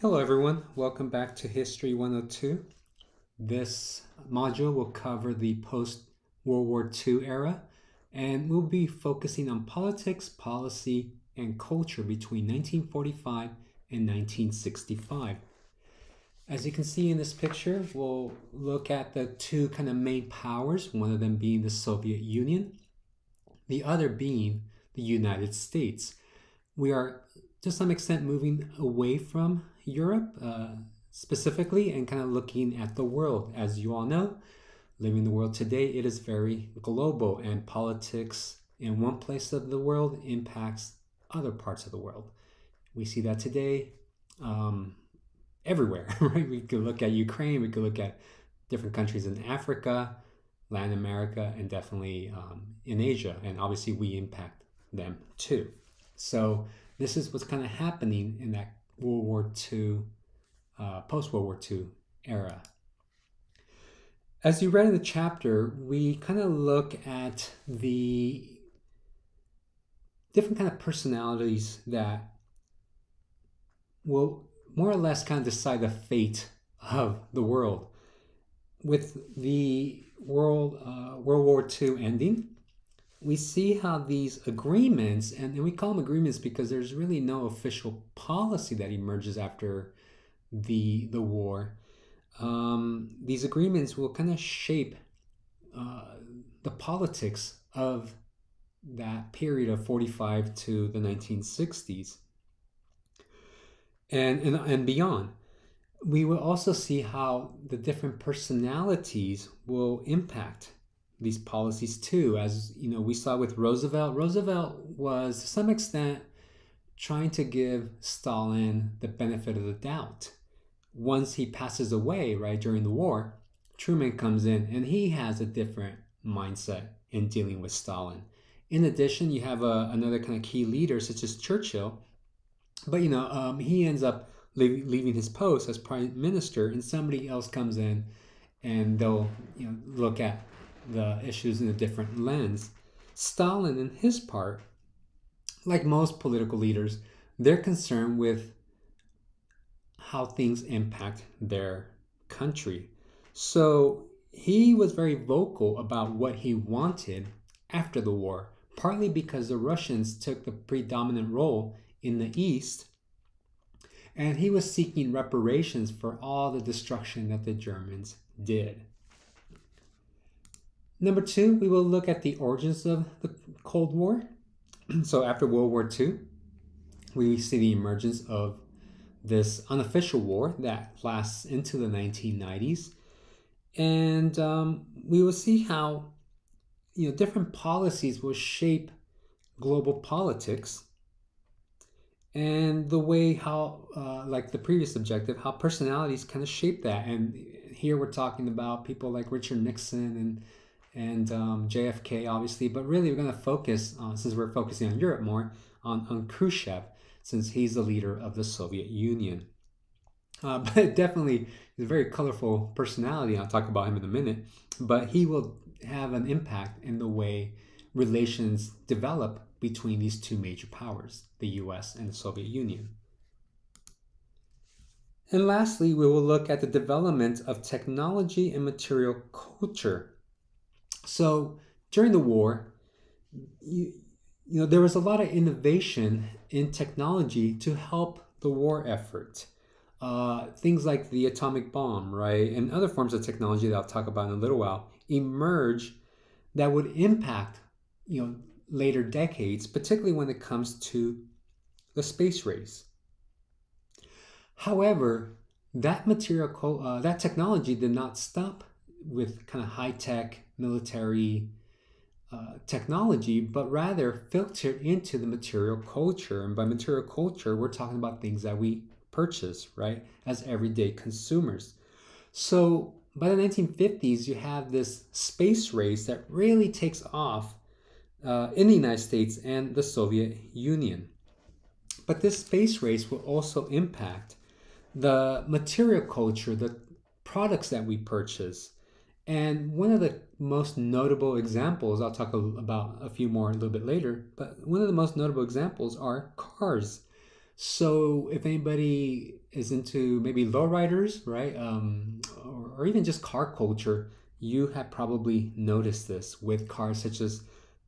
Hello everyone, welcome back to History 102. This module will cover the post-World War II era and we'll be focusing on politics, policy, and culture between 1945 and 1965. As you can see in this picture, we'll look at the two kind of main powers, one of them being the Soviet Union, the other being the United States. We are to some extent moving away from Europe uh, specifically and kind of looking at the world. As you all know, living the world today, it is very global, and politics in one place of the world impacts other parts of the world. We see that today um, everywhere, right? We could look at Ukraine, we could look at different countries in Africa, Latin America, and definitely um, in Asia. And obviously, we impact them too. So, this is what's kind of happening in that World War II, uh, post World War II era. As you read in the chapter, we kind of look at the different kind of personalities that will more or less kind of decide the fate of the world. With the world uh, World War II ending, we see how these agreements, and, we call them agreements because there's really no official policy that emerges after the the war. Um, these agreements will kind of shape uh, the politics of that period of 45 to the 1960s and, and, and beyond. We will also see how the different personalities will impact these policies too. As you know, we saw with Roosevelt. Roosevelt was to some extent trying to give Stalin the benefit of the doubt. Once he passes away, right during the war, Truman comes in and he has a different mindset in dealing with Stalin. In addition, you have a, uh, another kind of key leader such as Churchill, but you know um, he ends up leaving his post as prime minister, and somebody else comes in, and they'll you know look at the issues in a different lens. Stalin, in his part, like most political leaders, they're concerned with how things impact their country. So he was very vocal about what he wanted after the war, partly because the Russians took the predominant role in the East, and he was seeking reparations for all the destruction that the Germans did. Number two, we will look at the origins of the Cold War. so after World War II, we see the emergence of this unofficial war that lasts into the 1990s. And um, we will see how you know different policies will shape global politics and the way how uh, like the previous objective how personalities kind of shape that and here we're talking about people like richard nixon and and um, JFK, obviously, but really we're going to focus, uh, since we're focusing on Europe more, on, on Khrushchev, since he's the leader of the Soviet Union. Uh, but definitely, he's a very colorful personality. I'll talk about him in a minute. But he will have an impact in the way relations develop between these two major powers, the US and the Soviet Union. And lastly, we will look at the development of technology and material culture so during the war, you, you know, there was a lot of innovation in technology to help the war effort. Uh, things like the atomic bomb, right, and other forms of technology that I'll talk about in a little while emerge that would impact, you know, later decades, particularly when it comes to the space race. However, that material, uh, that technology did not stop with kind of high tech military uh, technology, but rather filtered into the material culture. And by material culture, we're talking about things that we purchase, right, as everyday consumers. So by the 1950s, you have this space race that really takes off uh, in the United States and the Soviet Union. But this space race will also impact the material culture, the products that we purchase, and one of the most notable examples, I'll talk about a few more a little bit later, but one of the most notable examples are cars. So if anybody is into maybe lowriders, right, um, or, or even just car culture, you have probably noticed this with cars such as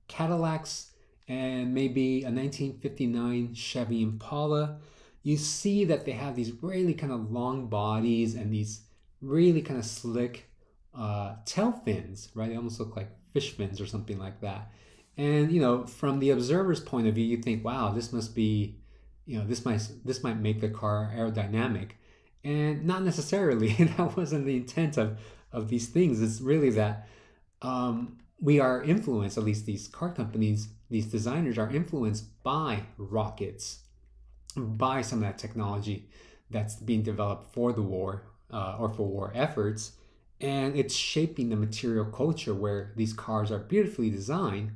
Cadillacs and maybe a 1959 Chevy Impala. You see that they have these really kind of long bodies and these really kind of slick uh, tail fins, right? They almost look like fish fins or something like that. And you know, from the observer's point of view, you think, "Wow, this must be you know this might this might make the car aerodynamic and not necessarily that wasn't the intent of of these things it's really that um, we are influenced at least these car companies these designers are influenced by rockets by some of that technology that's being developed for the war uh, or for war efforts and it's shaping the material culture where these cars are beautifully designed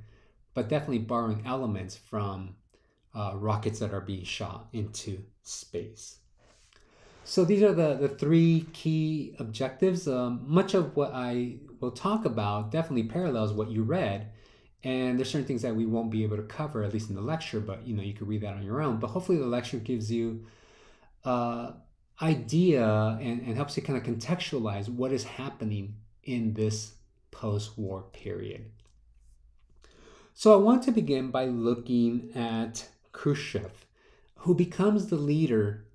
but definitely borrowing elements from uh, rockets that are being shot into space. So these are the, the three key objectives. Um, much of what I will talk about definitely parallels what you read. And there's certain things that we won't be able to cover, at least in the lecture, but you know, you can read that on your own. But hopefully the lecture gives you uh, idea and, and helps you kind of contextualize what is happening in this post-war period. So I want to begin by looking at Khrushchev, who becomes the leader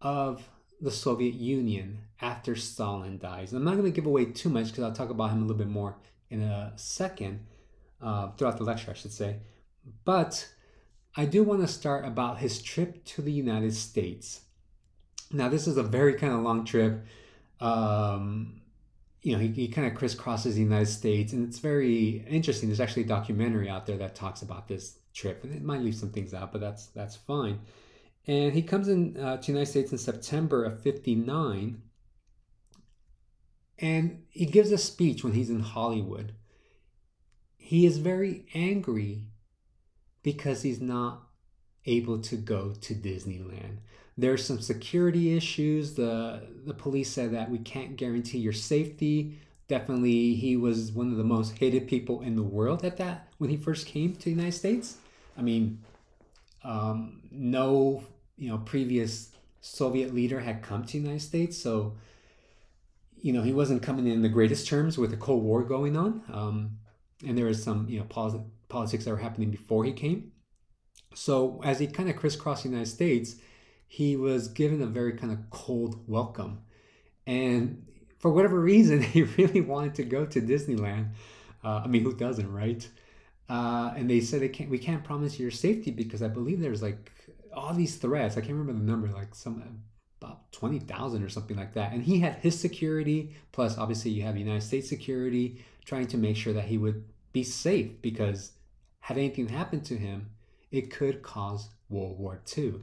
of the Soviet Union after Stalin dies. I'm not going to give away too much because I'll talk about him a little bit more in a second, uh, throughout the lecture, I should say. But I do want to start about his trip to the United States. Now, this is a very kind of long trip. Um, you know, he, he kind of crisscrosses the United States, and it's very interesting. There's actually a documentary out there that talks about this trip, and it might leave some things out, but that's that's fine. And he comes in uh, to the United States in September of '59, and he gives a speech when he's in Hollywood. He is very angry because he's not able to go to Disneyland. There's some security issues. The the police said that we can't guarantee your safety. Definitely, he was one of the most hated people in the world at that when he first came to the United States. I mean, um, no, you know, previous Soviet leader had come to the United States, so you know he wasn't coming in the greatest terms with the Cold War going on, um, and there was some you know poli- politics that were happening before he came. So as he kind of crisscrossed the United States, he was given a very kind of cold welcome, and for whatever reason, he really wanted to go to Disneyland. Uh, I mean, who doesn't, right? uh, and they said they can't we can't promise your safety because I believe there's like all these threats. I can't remember the number, like some about twenty thousand or something like that. And he had his security plus obviously you have United States security trying to make sure that he would be safe because had anything happened to him, it could cause World War II.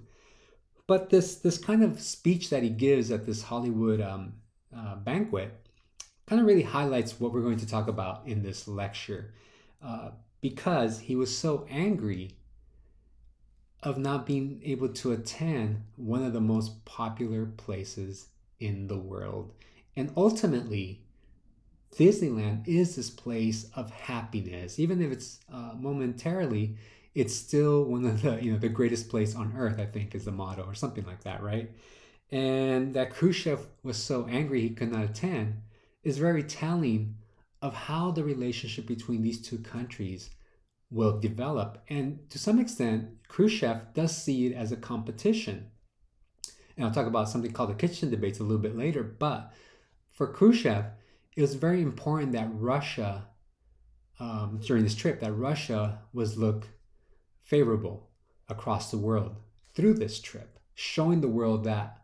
But this this kind of speech that he gives at this Hollywood um, uh, banquet kind of really highlights what we're going to talk about in this lecture. Uh, because he was so angry of not being able to attend one of the most popular places in the world. And ultimately, Disneyland is this place of happiness. Even if it's uh, momentarily, it's still one of the you know the greatest place on earth. I think is the motto or something like that, right? And that Khrushchev was so angry he could not attend is very telling of how the relationship between these two countries will develop. And to some extent, Khrushchev does see it as a competition. And I'll talk about something called the kitchen debates a little bit later. But for Khrushchev, it was very important that Russia, um, during this trip, that Russia was looked favorable across the world through this trip, showing the world that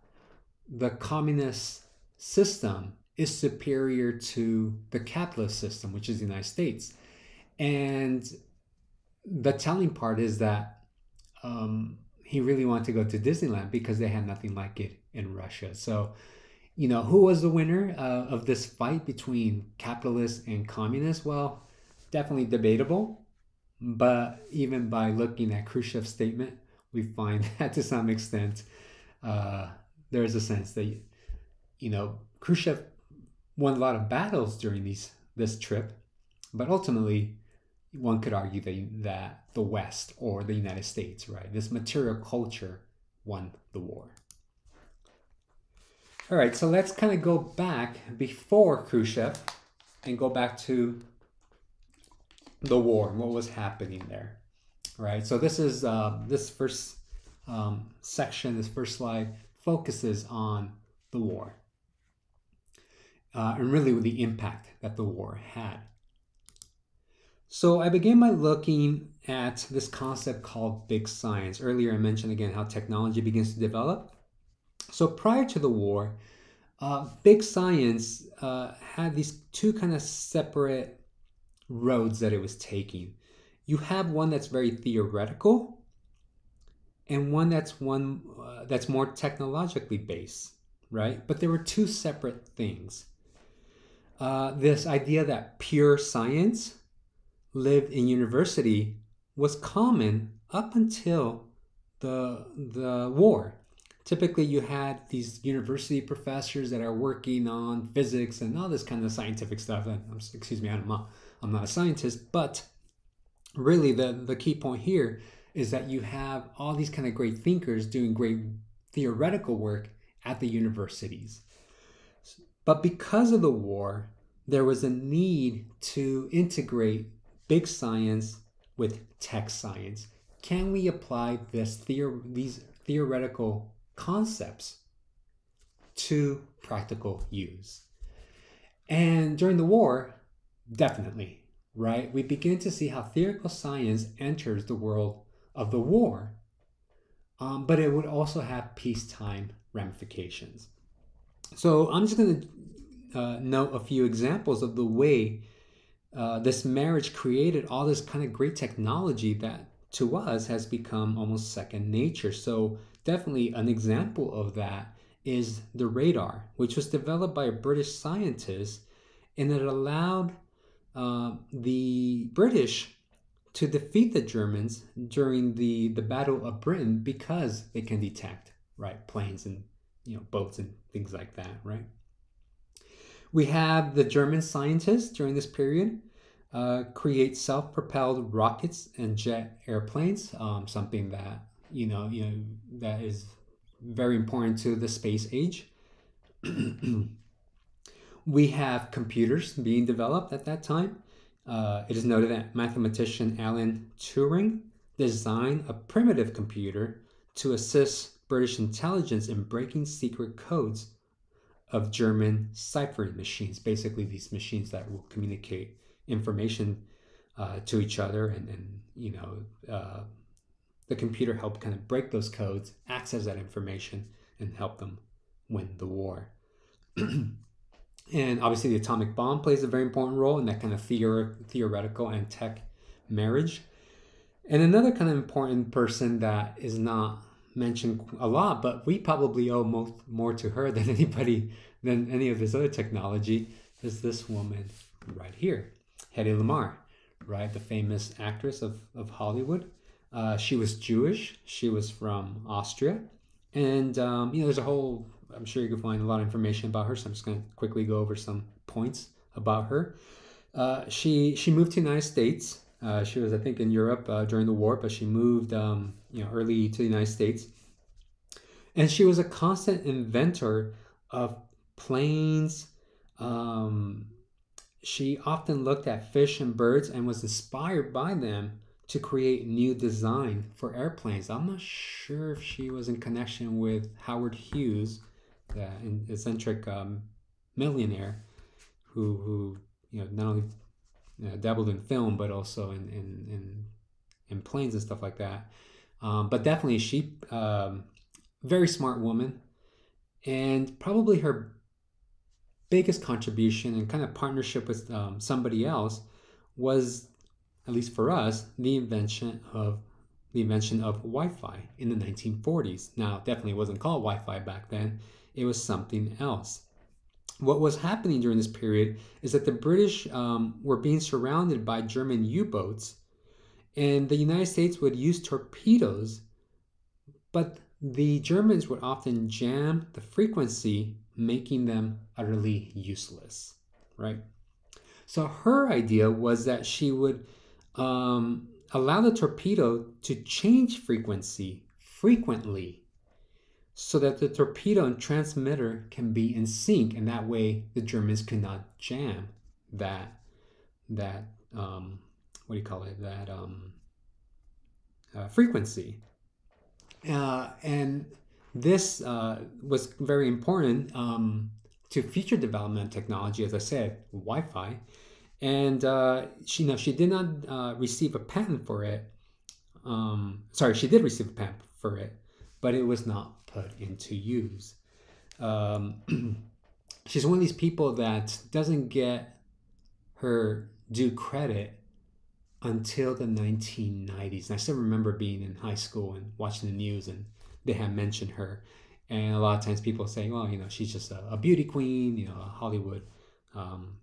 the communist system is superior to the capitalist system, which is the United States. And the telling part is that um, he really wanted to go to Disneyland because they had nothing like it in Russia. So, you know, who was the winner uh, of this fight between capitalists and communists? Well, definitely debatable. But even by looking at Khrushchev's statement, we find that to some extent, uh, there's a sense that, you know, Khrushchev won a lot of battles during these this trip, but ultimately, one could argue that, that the West or the United States, right, this material culture won the war. All right, so let's kind of go back before Khrushchev and go back to the war and what was happening there. Right. So this is uh, this first um, section, this first slide focuses on the war uh, and really with the impact that the war had. So I began by looking at this concept called big science. Earlier I mentioned again how technology begins to develop. So prior to the war, uh, big science uh, had these two kind of separate roads that it was taking. You have one that's very theoretical, and one that's one uh, that's more technologically based, right? But there were two separate things. Uh, this idea that pure science lived in university was common up until the the war. Typically, you had these university professors that are working on physics and all this kind of scientific stuff. And excuse me, I'm not, I'm not a scientist, but really the the key point here is that you have all these kind of great thinkers doing great theoretical work at the universities. But because of the war, there was a need to integrate big science with tech science. Can we apply this theor- these theoretical concepts to practical use? And during the war, definitely, right? We begin to see how theoretical science enters the world of the war, um, but it would also have peacetime ramifications. So I'm just going to uh, note a few examples of the way uh, this marriage created all this kind of great technology that to us has become almost second nature. So, definitely an example of that is the radar, which was developed by a British scientist and it allowed uh, the British to defeat the Germans during the, the Battle of Britain because they can detect right planes and you know boats and things like that, right? We have the German scientists during this period uh, create self-propelled rockets and jet airplanes, um, something that you know you know that is very important to the space age. we have computers being developed at that time. Uh, it is noted that mathematician Alan Turing designed a primitive computer to assist British intelligence in breaking secret codes of German ciphering machines, basically these machines that will communicate information uh, to each other and, and you know uh, the computer helped kind of break those codes access that information and help them win the war and obviously the atomic bomb plays a very important role in that kind of theor- theoretical and tech marriage and another kind of important person that is not mentioned a lot but we probably owe most, more to her than anybody than any of this other technology is this woman right here Hedy Lamarr, right? The famous actress of, of Hollywood. Uh, she was Jewish. She was from Austria. And, um, you know, there's a whole, I'm sure you can find a lot of information about her. So I'm just going to quickly go over some points about her. Uh, she, she moved to the United States. Uh, she was, I think, in Europe uh, during the war, but she moved, um, you know, early to the United States. And she was a constant inventor of planes, um, she often looked at fish and birds and was inspired by them to create new design for airplanes. I'm not sure if she was in connection with Howard Hughes, eccentric um, millionaire who, who you know, not only you know, dabbled in film but also in, in, in, in planes and stuff like that. Um, but definitely, she um, very smart woman, and probably her biggest contribution and kind of partnership with um, somebody else was, at least for us, the invention of the invention of Wi-Fi in the 1940s. Now, definitely wasn't called Wi-Fi back then. It was something else. What was happening during this period is that the British um, were being surrounded by German U-boats, and the United States would use torpedoes, but the Germans would often jam the frequency making them utterly useless, right? So her idea was that she would um, allow the torpedo to change frequency frequently so that the torpedo and transmitter can be in sync, and that way the Germans could not jam that that um, what do you call it that um, uh, frequency. Uh, and this uh, was very important um, to future development technology, as I said, Wi-Fi. And uh, she, you know, she did not uh, receive a patent for it. Um, sorry, she did receive a patent for it, but it was not put into use. Um, she's one of these people that doesn't get her due credit until the 1990s. And I still remember being in high school and watching the news, and they had mentioned her. And a lot of times people say, well, you know, she's just a, a beauty queen, you know, a Hollywood um,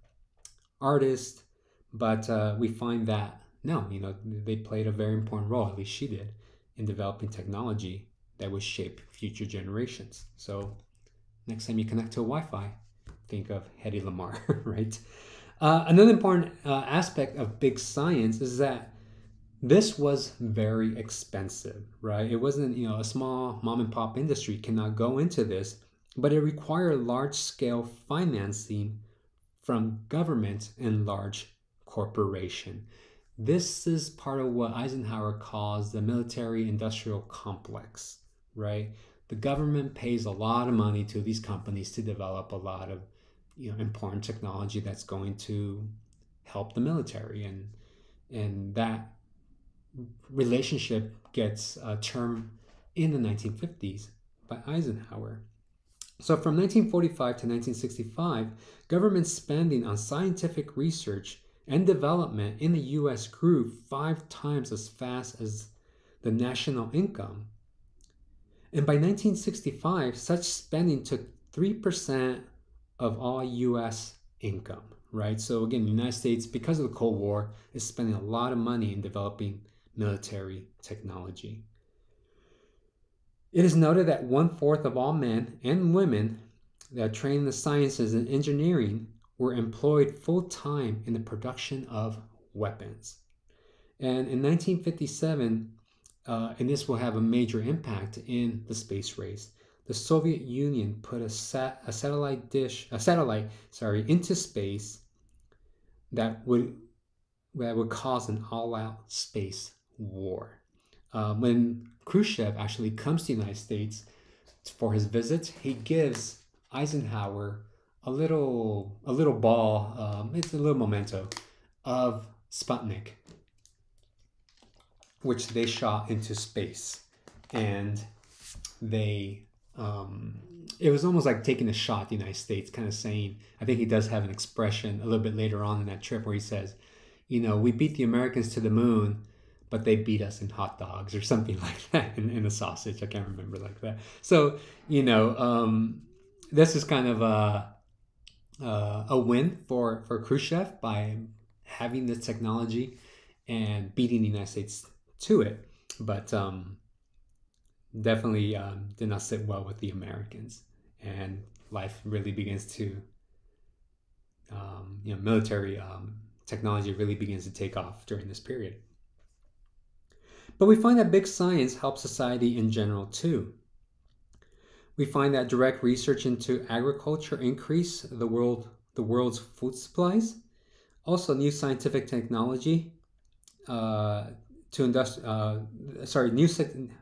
artist. But uh, we find that no, you know, they played a very important role, at least she did, in developing technology that will shape future generations. So next time you connect to a Wi Fi, think of Hedy Lamarr, right? Uh, another important uh, aspect of big science is that this was very expensive, right? It wasn't, you know, a small mom and pop industry cannot go into this, but it required large scale financing from government and large corporation. This is part of what Eisenhower calls the military industrial complex, right? The government pays a lot of money to these companies to develop a lot of you know important technology that's going to help the military and and that relationship gets a term in the 1950s by Eisenhower. So from 1945 to 1965, government spending on scientific research and development in the US grew five times as fast as the national income. And by 1965, such spending took 3% of all US income, right? So again, the United States, because of the Cold War, is spending a lot of money in developing military technology. It is noted that one fourth of all men and women that trained in the sciences and engineering were employed full time in the production of weapons. And in 1957, uh, and this will have a major impact in the space race, the Soviet Union put a, a satellite dish, a satellite, sorry, into space that would that would cause an all-out space war. Uh, when Khrushchev actually comes to the United States for his visit, he gives Eisenhower a little a little ball. Um, it's a little memento of Sputnik, which they shot into space, and they um, it was almost like taking a shot at the United States, kind of saying, I think he does have an expression a little bit later on in that trip where he says, you know, we beat the Americans to the moon, but they beat us in hot dogs or something like that in, in a sausage. I can't remember like that. So, you know, um, this is kind of a, uh, a win for, for Khrushchev by having this technology and beating the United States to it. But, um, definitely um, did not sit well with the Americans, and life really begins to, um, you know, military um, technology really begins to take off during this period. But we find that big science helps society in general too. We find that direct research into agriculture increase the world the world's food supplies. Also, new scientific technology uh, to industri- uh, sorry, new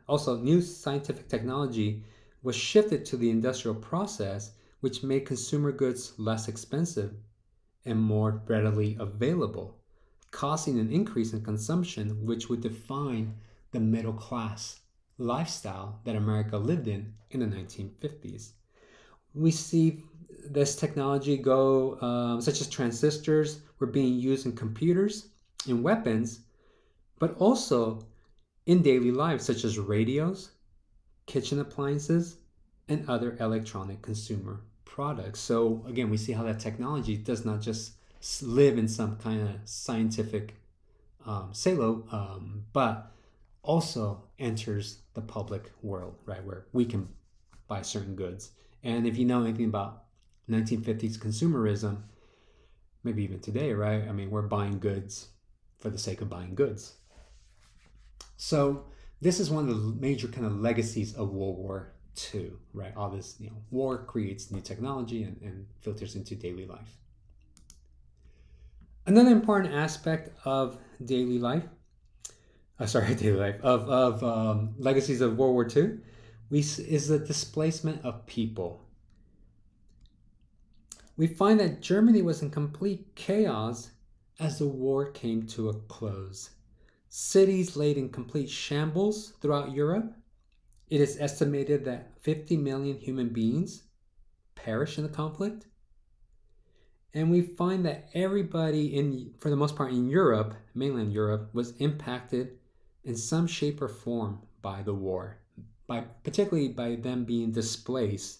also new scientific technology was shifted to the industrial process, which made consumer goods less expensive and more readily available, causing an increase in consumption, which would define the middle class lifestyle that America lived in in the 1950s. We see this technology go, um, such as transistors, were being used in computers, in weapons, but also in daily lives, such as radios, kitchen appliances, and other electronic consumer products. So, again, we see how that technology does not just live in some kind of scientific um, silo, um, but also enters the public world, right, where we can buy certain goods. And if you know anything about 1950s consumerism, maybe even today, right? I mean, we're buying goods for the sake of buying goods. So this is one of the major kind of legacies of World War II, right? All this, you know, war creates new technology and, and filters into daily life. Another important aspect of daily life, uh, sorry, daily life, of, of um, legacies of World War II, we, is the displacement of people. We find that Germany was in complete chaos as the war came to a close. Cities laid in complete shambles throughout Europe. It is estimated that 50 million human beings perished in the conflict. And we find that everybody in for the most part in Europe, mainland Europe, was impacted in some shape or form by the war, by particularly by them being displaced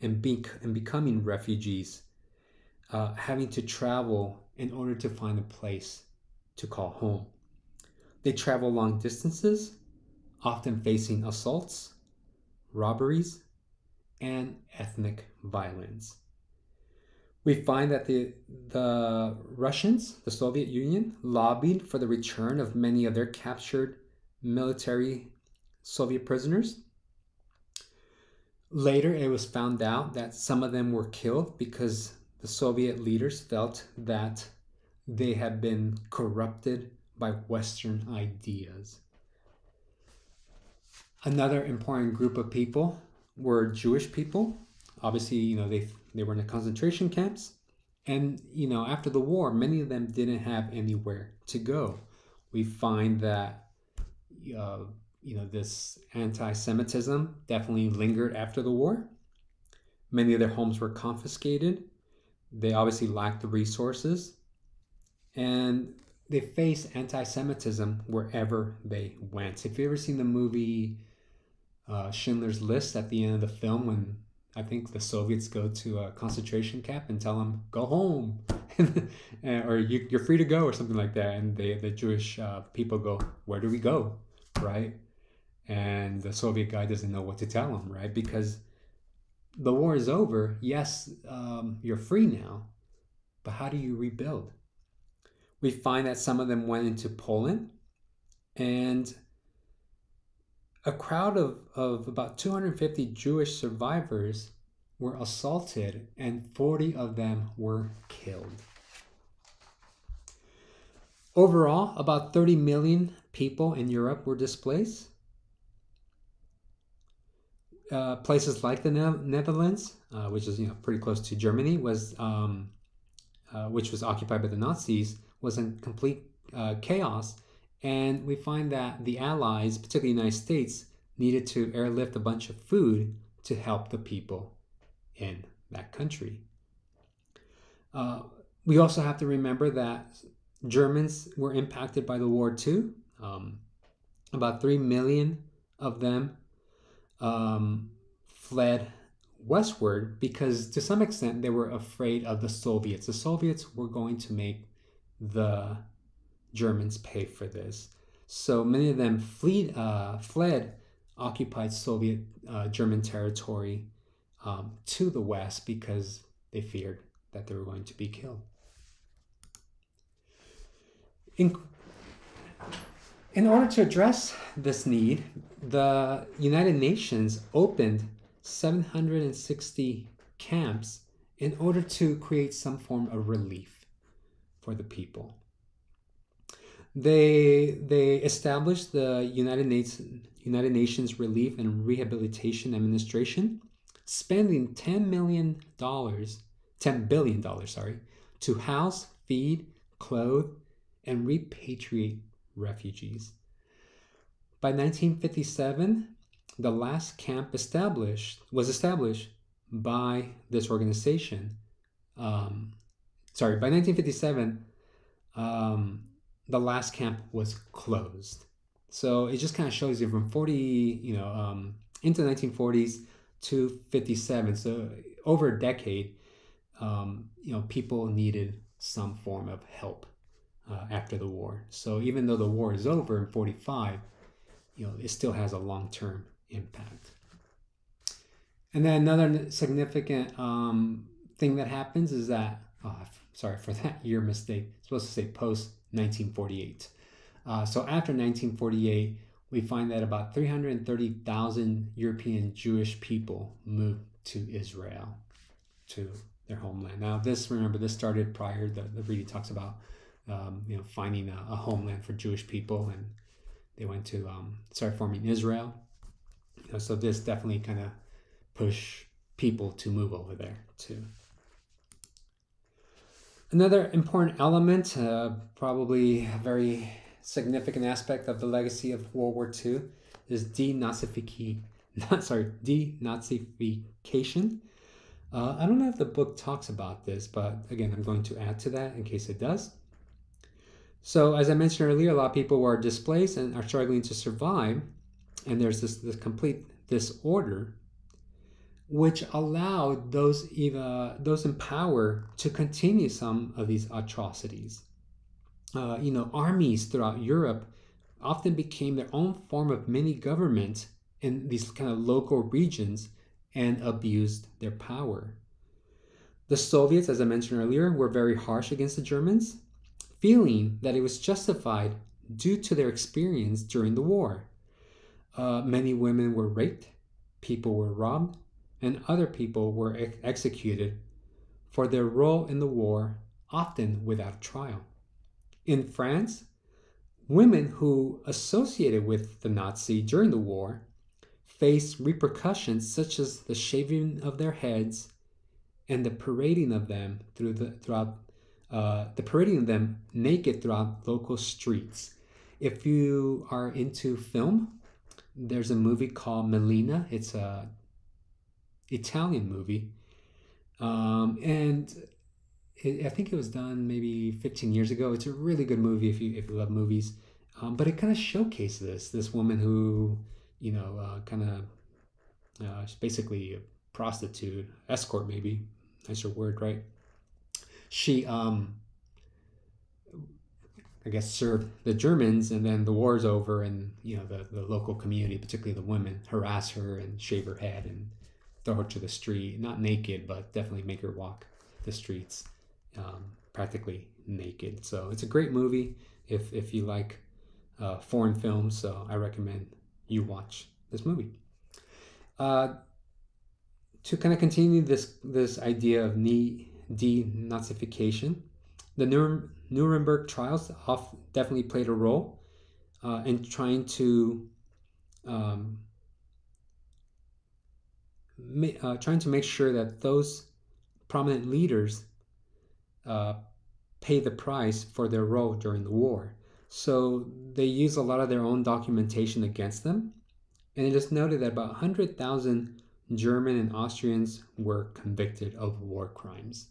and, be, and becoming refugees, uh, having to travel in order to find a place to call home. They travel long distances, often facing assaults, robberies, and ethnic violence. We find that the, the Russians, the Soviet Union, lobbied for the return of many of their captured military Soviet prisoners. Later, it was found out that some of them were killed because the Soviet leaders felt that they had been corrupted by Western ideas. Another important group of people were Jewish people. Obviously, you know, they, they were in the concentration camps. And, you know, after the war, many of them didn't have anywhere to go. We find that, uh, you know, this anti Semitism definitely lingered after the war. Many of their homes were confiscated. They obviously lacked the resources. And they face anti-Semitism wherever they went. If you ever seen the movie uh, Schindler's List at the end of the film, when I think the Soviets go to a concentration camp and tell them go home, or you, are free to go, or something like that, and they, the Jewish uh, people go, where do we go, right? And the Soviet guy doesn't know what to tell him, right? Because the war is over. Yes, um, you're free now, but how do you rebuild? We find that some of them went into Poland and a crowd of, of about 250 Jewish survivors were assaulted and 40 of them were killed. Overall, about 30 million people in Europe were displaced. Uh, places like the ne- Netherlands, uh, which is you know pretty close to Germany, was um, uh, which was occupied by the Nazis, was in complete uh, chaos. And we find that the Allies, particularly the United States, needed to airlift a bunch of food to help the people in that country. Uh, we also have to remember that Germans were impacted by the war too. Um, about 3 million of them um, fled westward because, to some extent, they were afraid of the Soviets. The Soviets were going to make the Germans pay for this. So many of them fleed, uh, fled occupied Soviet uh, German territory um, to the west because they feared that they were going to be killed. In, in order to address this need, the United Nations opened 760 camps in order to create some form of relief for the people. They they established the United Nations United Nations Relief and Rehabilitation Administration, spending ten million dollars, ten billion dollars, sorry, to house, feed, clothe, and repatriate refugees. By 1957, the last camp established was established by this organization um, sorry, by 1957, um, the last camp was closed. So it just kind of shows you from 40, you know, um, into 1940s to 57. So over a decade, um, you know, people needed some form of help uh, after the war. So even though the war is over in 45, you know, it still has a long-term impact. And then another significant um, thing that happens is that, oh, sorry for that year mistake. It's supposed to say post 1948. Uh, so after 1948, we find that about 330,000 European Jewish people moved to Israel, to their homeland. Now, this remember this started prior. The the reading talks about um, you know finding a, a, homeland for Jewish people, and they went to um, forming Israel. You know, so this definitely kind of push people to move over there too. Another important element, uh, probably a very significant aspect of the legacy of World War II, is denazification. Not sorry, denazification. Uh, I don't know if the book talks about this, but again, I'm going to add to that in case it does. So, as I mentioned earlier, a lot of people were displaced and are struggling to survive, and there's this, this complete disorder, which allowed those those in power to continue some of these atrocities. Uh, you know, armies throughout Europe often became their own form of mini government in these kind of local regions and abused their power. The Soviets, as I mentioned earlier, were very harsh against the Germans, feeling that it was justified due to their experience during the war. Uh, many women were raped, people were robbed, and other people were ex- executed for their role in the war, often without trial. In France, women who associated with the Nazi during the war faced repercussions such as the shaving of their heads and the parading of them through the throughout uh, the parading of them naked throughout local streets. If you are into film, there's a movie called Malèna. It's a Italian movie, um, and it, I think it was done maybe 15 years ago. It's a really good movie if you if you love movies, um, but it kind of showcases this this woman who you know, uh, kind of uh, basically a prostitute, escort maybe, nicer word, right? She, um, I guess, served the Germans, and then the war's over, and you know, the, the local community, particularly the women, harass her and shave her head and throw her to the street. Not naked, but definitely make her walk the streets, um, practically naked. So it's a great movie if if you like uh, foreign films. So I recommend you watch this movie. Uh, to kind of continue this this idea of de denazification, the Nuremberg trials definitely played a role uh, in trying to um, uh, trying to make sure that those prominent leaders uh, pay the price for their role during the war. So they use a lot of their own documentation against them. And it is noted that about 100,000 German and Austrians were convicted of war crimes.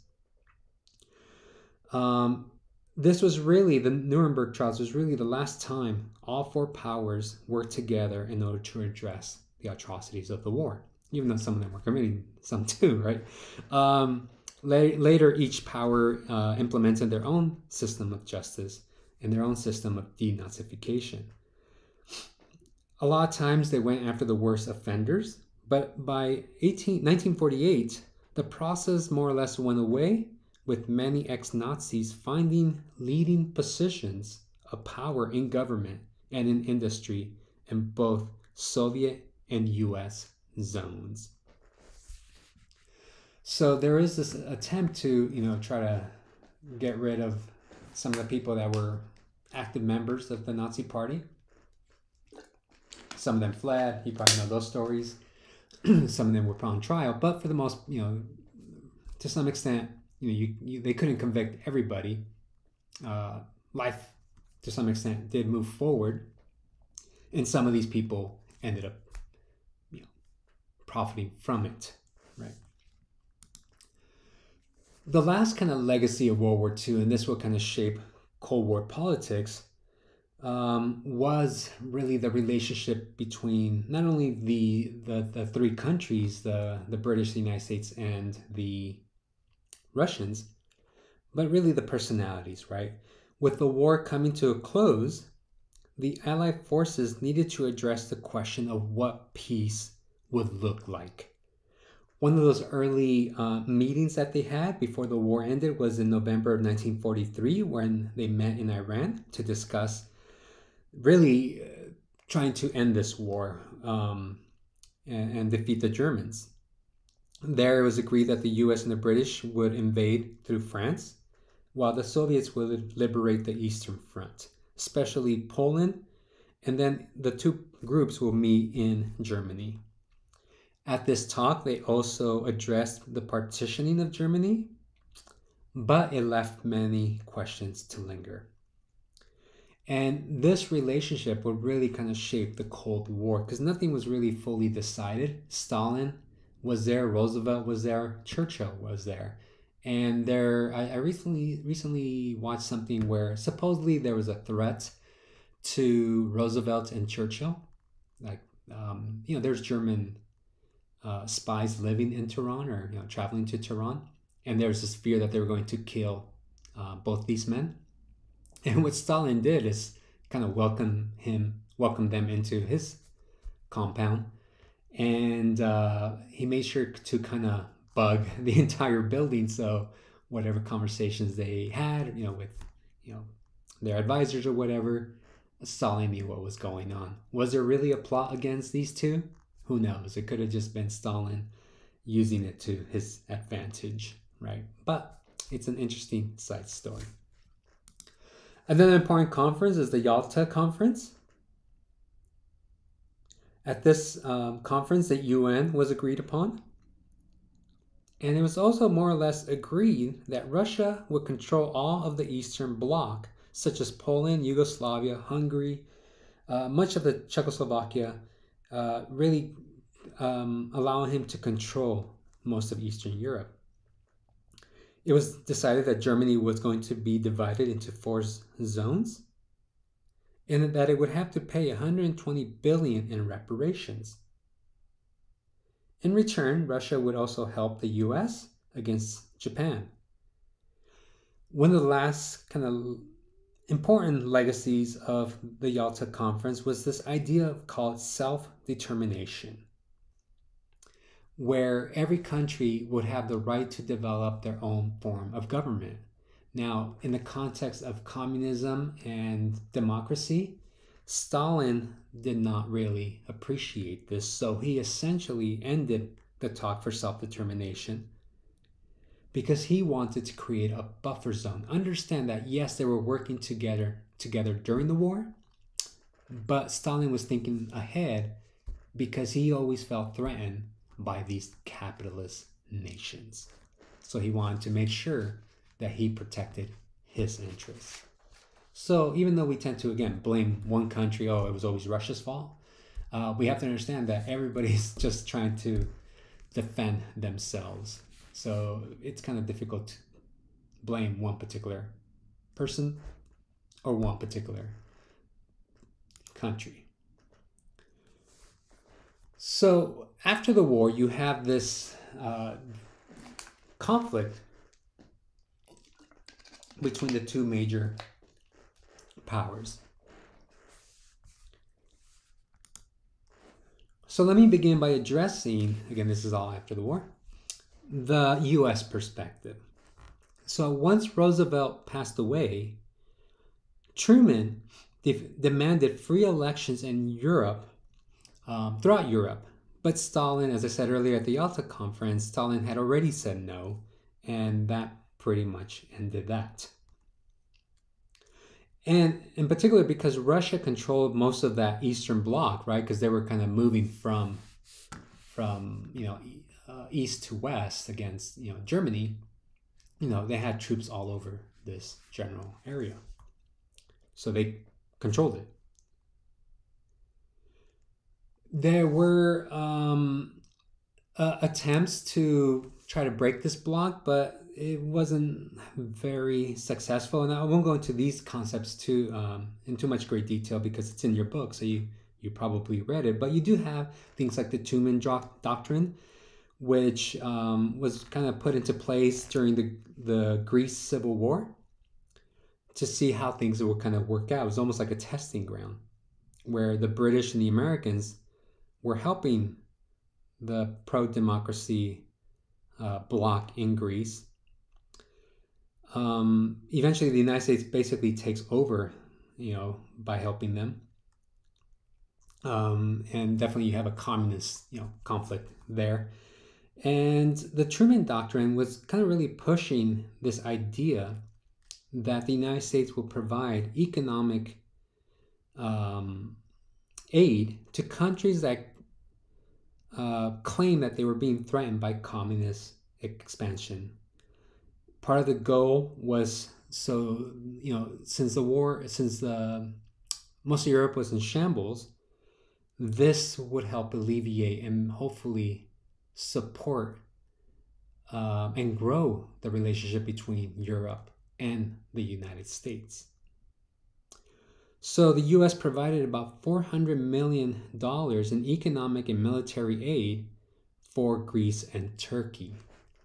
Um, this was really, the Nuremberg trials was really the last time all four powers worked together in order to address the atrocities of the war, even though some of them were committing some too, right? Um, la- later, each power uh, implemented their own system of justice and their own system of denazification. A lot of times they went after the worst offenders, but by 18, 1948, the process more or less went away, with many ex Nazis finding leading positions of power in government and in industry in both Soviet and US zones. So there is this attempt to, you know, try to get rid of some of the people that were active members of the Nazi Party. Some of them fled. You probably know those stories. some of them were put on trial, but for the most, you know, to some extent, you know, you, you they couldn't convict everybody. Uh, life, to some extent, did move forward, and some of these people ended up, profiting from it, right? The last kind of legacy of World War II, and this will kind of shape Cold War politics um, was really the relationship between not only the, the, the three countries, the, the British, the United States, and the Russians, but really the personalities, right? With the war coming to a close, the Allied forces needed to address the question of what peace would look like. One of those early uh, meetings that they had before the war ended was in November of 1943 when they met in Iran to discuss really uh, trying to end this war um, and, and defeat the Germans. There it was agreed that the US and the British would invade through France, while the Soviets would liberate the Eastern Front, especially Poland, and then the two groups will meet in Germany. At this talk, they also addressed the partitioning of Germany, but it left many questions to linger. And this relationship would really kind of shape the Cold War because nothing was really fully decided. Stalin was there, Roosevelt was there, Churchill was there. And there I, I recently recently watched something where supposedly there was a threat to Roosevelt and Churchill. Like um, you know, there's German uh, spies living in Tehran or you know traveling to Tehran, and there was this fear that they were going to kill uh, both these men. And what Stalin did is kind of welcome him, welcome them into his compound, and uh, he made sure to kind of bug the entire building. So whatever conversations they had, you know, with you know their advisors or whatever, Stalin knew what was going on. Was there really a plot against these two? Who knows? It could have just been Stalin using it to his advantage, right? But it's an interesting side story. Another important conference is the Yalta Conference. At this um, conference, the UN was agreed upon. And it was also more or less agreed that Russia would control all of the Eastern Bloc, such as Poland, Yugoslavia, Hungary, uh, much of the Czechoslovakia, uh, really um, allowing him to control most of Eastern Europe. It was decided that Germany was going to be divided into four zones and that it would have to pay 120 billion in reparations. In return, Russia would also help the US against Japan. One of the last kind of important legacies of the Yalta Conference was this idea called self determination, where every country would have the right to develop their own form of government. Now, in the context of communism and democracy, Stalin did not really appreciate this, so he essentially ended the talk for self determination because he wanted to create a buffer zone. Understand that yes, they were working together together during the war, but Stalin was thinking ahead because he always felt threatened by these capitalist nations. So he wanted to make sure that he protected his interests. So even though we tend to again blame one country, oh, it was always Russia's fault, uh, we have to understand that everybody's just trying to defend themselves so it's kind of difficult to blame one particular person or one particular country. So after the war, you have this uh, conflict between the two major powers. So let me begin by addressing, again, this is all after the war, the US perspective. So once Roosevelt passed away, Truman de- demanded free elections in Europe, um, throughout Europe. But Stalin, as I said earlier at the Yalta conference, Stalin had already said no, and that pretty much ended that. And in particular, because Russia controlled most of that Eastern Bloc, right? Because they were kind of moving from, from you know, uh, east to west against you know Germany, you know they had troops all over this general area, so they controlled it. There were um, uh, attempts to try to break this block, but it wasn't very successful. And I won't go into these concepts too um, in too much great detail because it's in your book, so you you probably read it. But you do have things like the Truman Doctrine, which um, was kind of put into place during the, the Greece Civil War to see how things would kind of work out. It was almost like a testing ground where the British and the Americans were helping the pro democracy uh, bloc in Greece. Um, eventually, the United States basically takes over, you know, by helping them. um, and definitely you have a communist you know conflict there. And the Truman Doctrine was kind of really pushing this idea that the United States will provide economic um, aid to countries that uh, claim that they were being threatened by communist expansion. Part of the goal was so you know since the war since the most of Europe was in shambles, this would help alleviate and hopefully support uh, and grow the relationship between Europe and the United States. So the US provided about $400 million in economic and military aid for Greece and Turkey,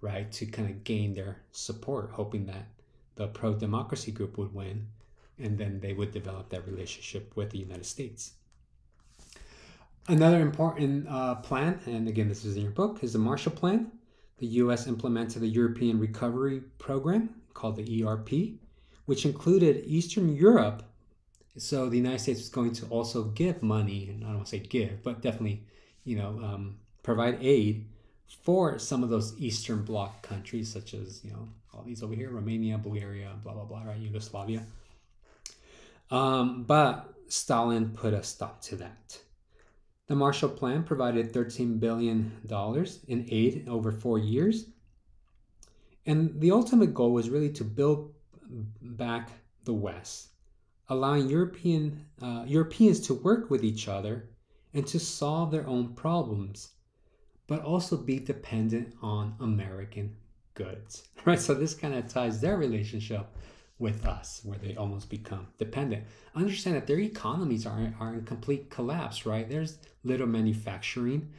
right, to kind of gain their support, hoping that the pro democracy group would win and then they would develop that relationship with the United States. Another important uh, plan, and again, this is in your book, is the Marshall Plan. The US implemented the European Recovery Program called the ERP, which included Eastern Europe. So the United States was going to also give money, and I don't want to say give, but definitely, you know, um, provide aid for some of those Eastern Bloc countries, such as, you know, all these over here Romania, Bulgaria, blah, blah, blah, right? Yugoslavia. Um, but Stalin put a stop to that. The Marshall Plan provided $13 billion in aid over four years. And the ultimate goal was really to build back the West, allowing European, uh, Europeans to work with each other and to solve their own problems, but also be dependent on American goods. Right? So this kind of ties their relationship with us, where they almost become dependent. Understand that their economies are, are in complete collapse, right? There's little manufacturing.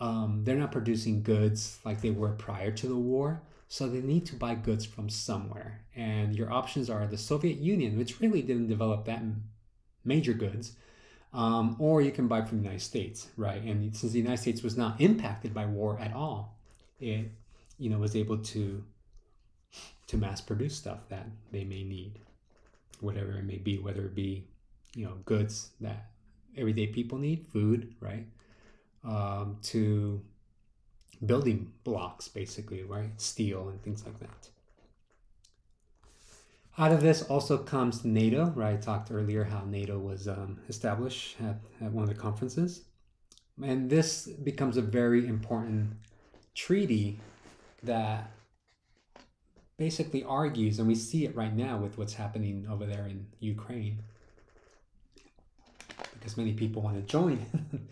Um, they're not producing goods like they were prior to the war. So they need to buy goods from somewhere. And your options are the Soviet Union, which really didn't develop that major goods, um, or you can buy from the United States, right? And since the United States was not impacted by war at all, it you know was able to to mass produce stuff that they may need, whatever it may be, whether it be, you know, goods that everyday people need, food, right? Um, to building blocks, basically, right? Steel and things like that. Out of this also comes NATO, right? I talked earlier how NATO was um, established at, at one of the conferences. And this becomes a very important treaty that basically argues, and we see it right now with what's happening over there in Ukraine, because many people want to join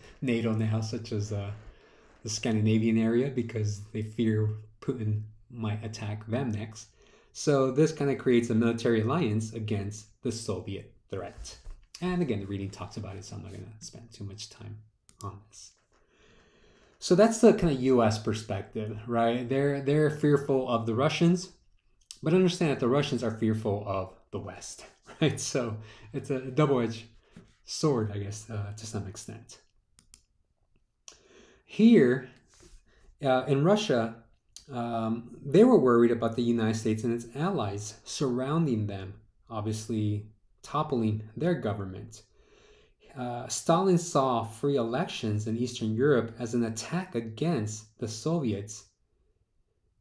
NATO now, such as uh, the Scandinavian area, because they fear Putin might attack them next. So this kind of creates a military alliance against the Soviet threat. And again, the reading talks about it, so I'm not going to spend too much time on this. So that's the kind of U.S. perspective, right? They're they're fearful of the Russians, but understand that the Russians are fearful of the West, right? So it's a double-edged sword, I guess, uh, to some extent. Here uh, in Russia, um, they were worried about the United States and its allies surrounding them, obviously toppling their government. Uh, Stalin saw free elections in Eastern Europe as an attack against the Soviets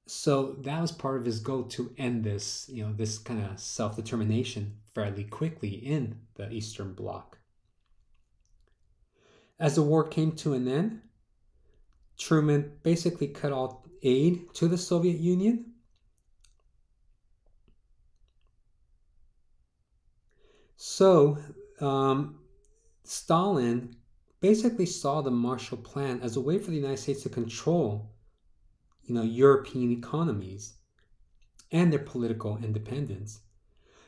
so that was part of his goal to end this, you know, this kind of self-determination fairly quickly in the Eastern Bloc. As the war came to an end, Truman basically cut off aid to the Soviet Union. So um, Stalin basically saw the Marshall Plan as a way for the United States to control you know, European economies and their political independence.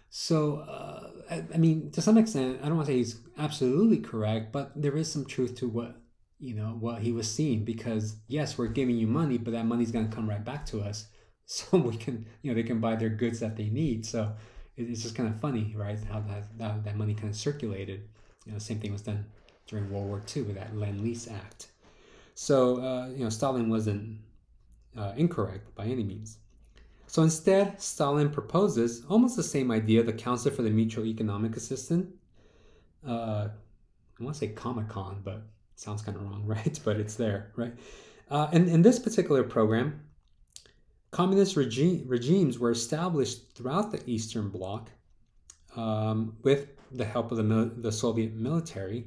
So, uh, I, I, mean, to some extent, I don't want to say he's absolutely correct, but there is some truth to what you know what he was seeing. Because yes, we're giving you money, but that money's going to come right back to us, so we can you know they can buy their goods that they need. So it's just kind of funny, right? How that how that money kind of circulated. You know, same thing was done during World War II with that Lend Lease Act. So uh, you know, Stalin wasn't uh, incorrect by any means. So instead, Stalin proposes almost the same idea the Council for the Mutual Economic Assistance, uh, I want to say Comic Con, but sounds kind of wrong, right? But it's there, right? Uh, and in this particular program, communist regime, regimes were established throughout the Eastern Bloc um, with the help of the, the Soviet military.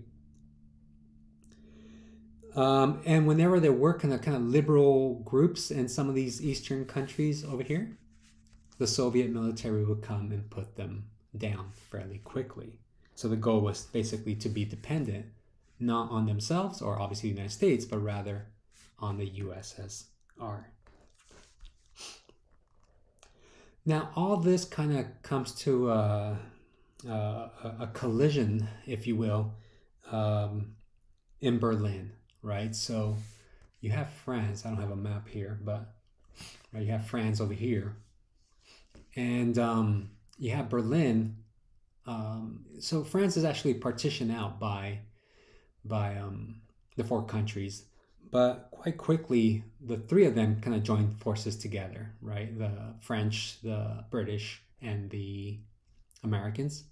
Um, and whenever there were kind of kind of liberal groups in some of these Eastern countries over here, the Soviet military would come and put them down fairly quickly. So the goal was basically to be dependent not on themselves or obviously the United States, but rather on the USSR. Now, all this kind of comes to a, a, a, collision, if you will, um, in Berlin, right? So you have France. I don't have a map here, but right, you have France over here, and um, you have Berlin. Um, so France is actually partitioned out by by um, the four countries, but quite quickly the three of them kind of joined forces together, right? The French, the British, and the Americans,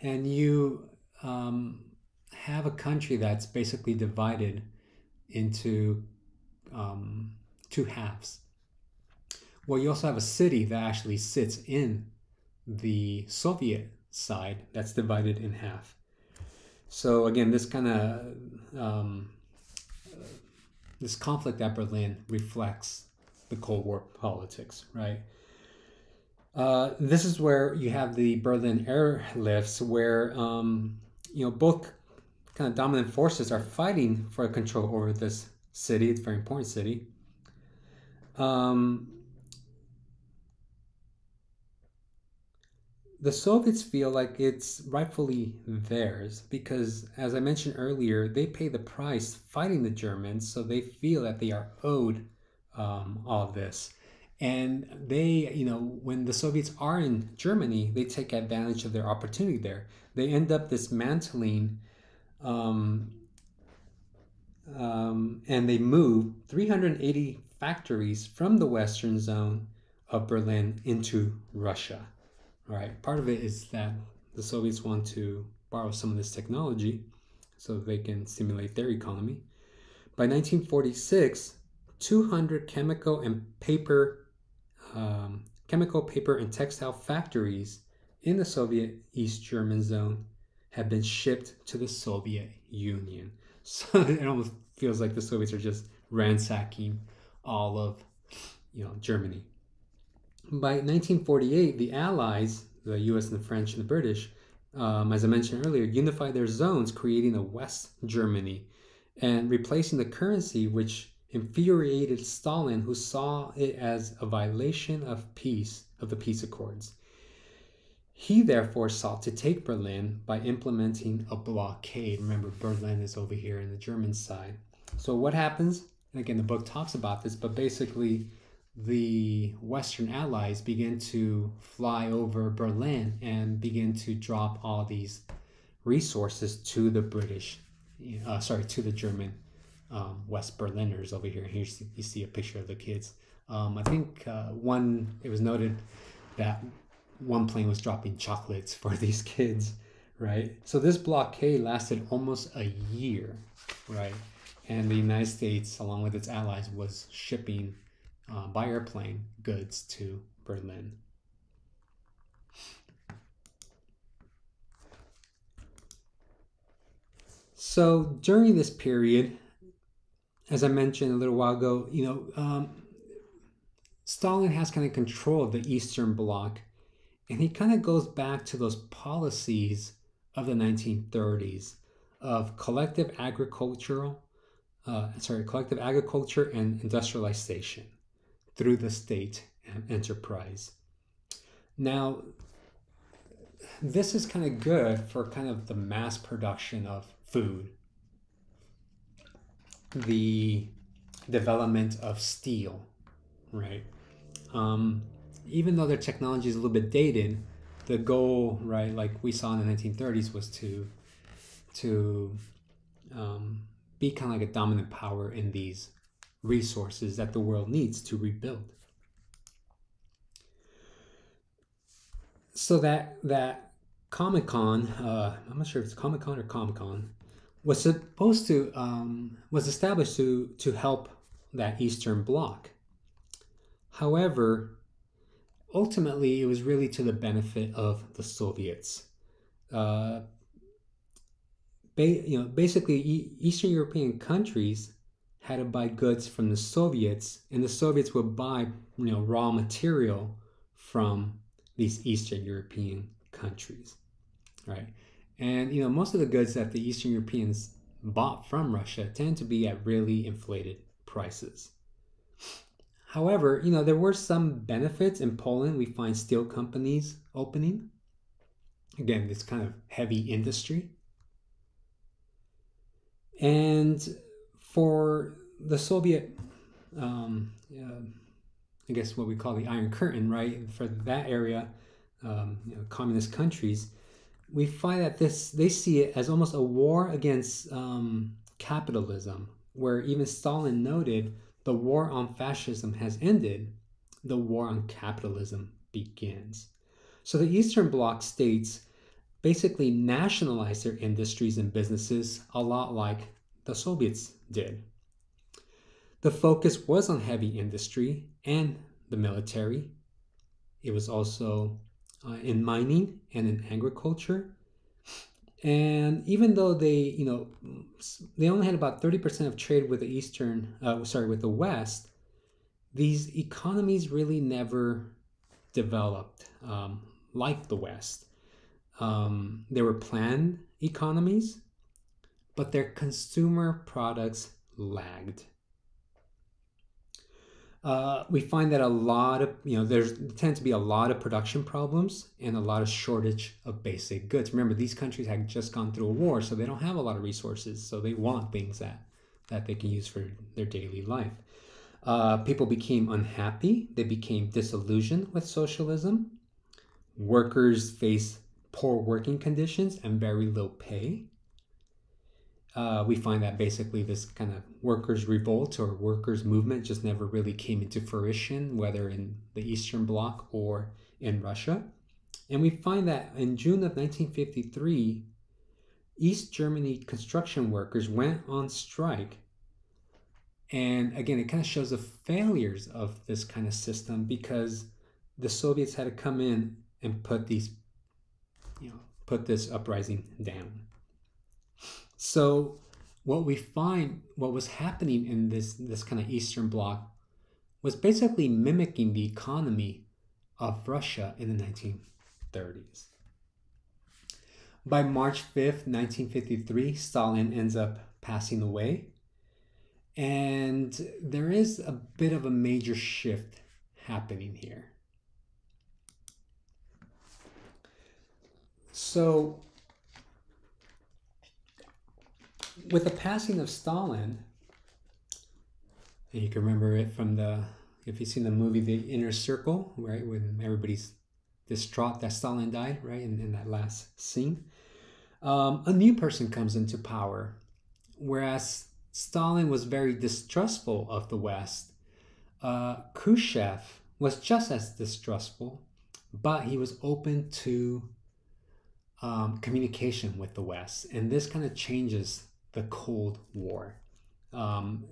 and you um, have a country that's basically divided into um, two halves well, you also have a city that actually sits in the Soviet side that's divided in half. So again, this kind of um, this conflict at Berlin reflects the Cold War politics, right? Uh, this is where you have the Berlin airlifts, where um, you know both kind of dominant forces are fighting for control over this city. It's a very important city. Um, the Soviets feel like it's rightfully theirs because, as I mentioned earlier, they pay the price fighting the Germans, so they feel that they are owed um, all this. And they, you know, when the Soviets are in Germany, they take advantage of their opportunity there. They end up dismantling um, um, and they move 380 factories from the western zone of Berlin into Russia. Right. Part of it is that the Soviets want to borrow some of this technology so they can stimulate their economy. By 1946, 200 chemical and paper, um, chemical, paper, and textile factories in the Soviet East German zone have been shipped to the Soviet Union. So it almost feels like the Soviets are just ransacking all of, you know, Germany. By 1948, the Allies, the US and the French and the British, um, as I mentioned earlier, unified their zones, creating a West Germany and replacing the currency which infuriated Stalin, who saw it as a violation of peace, of the peace accords. He therefore sought to take Berlin by implementing a blockade. Remember, Berlin is over here in the German side. So, what happens? And again, the book talks about this, but basically, the Western allies begin to fly over Berlin and begin to drop all these resources to the British, uh, sorry, to the German um, West Berliners over here. Here you see a picture of the kids. Um, I think uh, one, it was noted that one plane was dropping chocolates for these kids, right? So this blockade lasted almost a year, right? And the United States, along with its allies, was shipping uh, by airplane goods to Berlin. So during this period, as I mentioned a little while ago, you know, um, Stalin has kind of controlled the Eastern Bloc, and he kind of goes back to those policies of the 1930s of collective agricultural, uh, sorry, collective agriculture and industrialization through the state and enterprise. Now, this is kind of good for kind of the mass production of food, the development of steel, right? Um, even though their technology is a little bit dated, the goal, right, like we saw in the 1930s, was to to um, be kind of like a dominant power in these resources that the world needs to rebuild. So that that Comecon, uh, I'm not sure if it's Comic Con or Comecon, was supposed to um, was established to to help that Eastern Bloc. However, ultimately, it was really to the benefit of the Soviets. Uh, ba- you know, basically, e- Eastern European countries had to buy goods from the Soviets, and the Soviets would buy you know raw material from these Eastern European countries, right? And you know most of the goods that the Eastern Europeans bought from Russia tend to be at really inflated prices. However, you know there were some benefits in Poland. We find steel companies opening. Again, this kind of heavy industry. And for the Soviet, um, uh, I guess what we call the Iron Curtain, right? For that area, um, you know, communist countries, we find that this they see it as almost a war against um, capitalism, where even Stalin noted the war on fascism has ended, the war on capitalism begins. So the Eastern Bloc states basically nationalized their industries and businesses a lot like the Soviets did. The focus was on heavy industry and the military. It was also uh, in mining and in agriculture. And even though they, you know, they only had about 30% of trade with the Eastern, uh, sorry, with the West, these economies really never developed um, like the West. Um, they were planned economies, but their consumer products lagged. Uh, we find that a lot of you know there's there tend to be a lot of production problems and a lot of shortage of basic goods. Remember these countries had just gone through a war so they don't have a lot of resources so they want things that that they can use for their daily life. Uh, people became unhappy. They became disillusioned with socialism. Workers face poor working conditions and very low pay uh, we find that basically this kind of workers' revolt or workers' movement just never really came into fruition, whether in the Eastern Bloc or in Russia. And we find that in June of 1953, East Germany construction workers went on strike. And again, it kind of shows the failures of this kind of system because the Soviets had to come in and put these, you know, put this uprising down. So what we find, what was happening in this this kind of Eastern Bloc, was basically mimicking the economy of Russia in the 1930s. By March 5th, 1953, Stalin ends up passing away. And there is a bit of a major shift happening here. So, with the passing of Stalin, and you can remember it from the if you've seen the movie The Inner Circle, right, when everybody's distraught that Stalin died, right, in, in that last scene, um, a new person comes into power, whereas Stalin was very distrustful of the West. Uh, Khrushchev was just as distrustful, but he was open to um, communication with the West, and this kind of changes the Cold War. Um,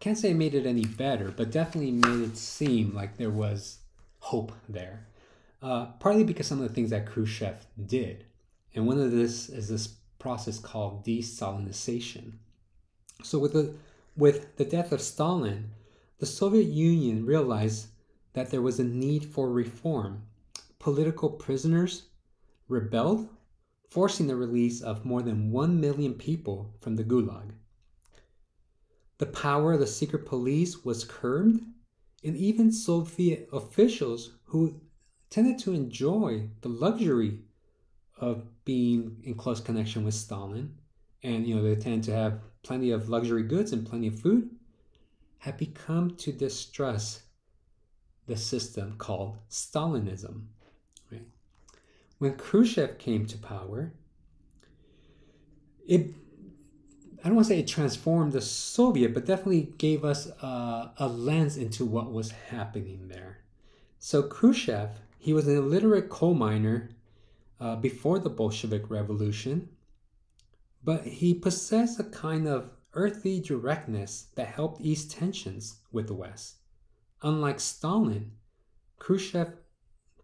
can't say it made it any better, but definitely made it seem like there was hope there. Uh, partly because some of the things that Khrushchev did. And one of this is this process called de-Stalinization. So with the with the death of Stalin, the Soviet Union realized that there was a need for reform. Political prisoners rebelled forcing the release of more than 1 million people from the Gulag. The power of the secret police was curbed, and even Soviet officials who tended to enjoy the luxury of being in close connection with Stalin, and you know they tend to have plenty of luxury goods and plenty of food, had become to distrust the system called Stalinism. When Khrushchev came to power, it I don't want to say it transformed the Soviet, but definitely gave us a, a lens into what was happening there. So Khrushchev, he was an illiterate coal miner uh, before the Bolshevik Revolution, but he possessed a kind of earthy directness that helped ease tensions with the West. Unlike Stalin, Khrushchev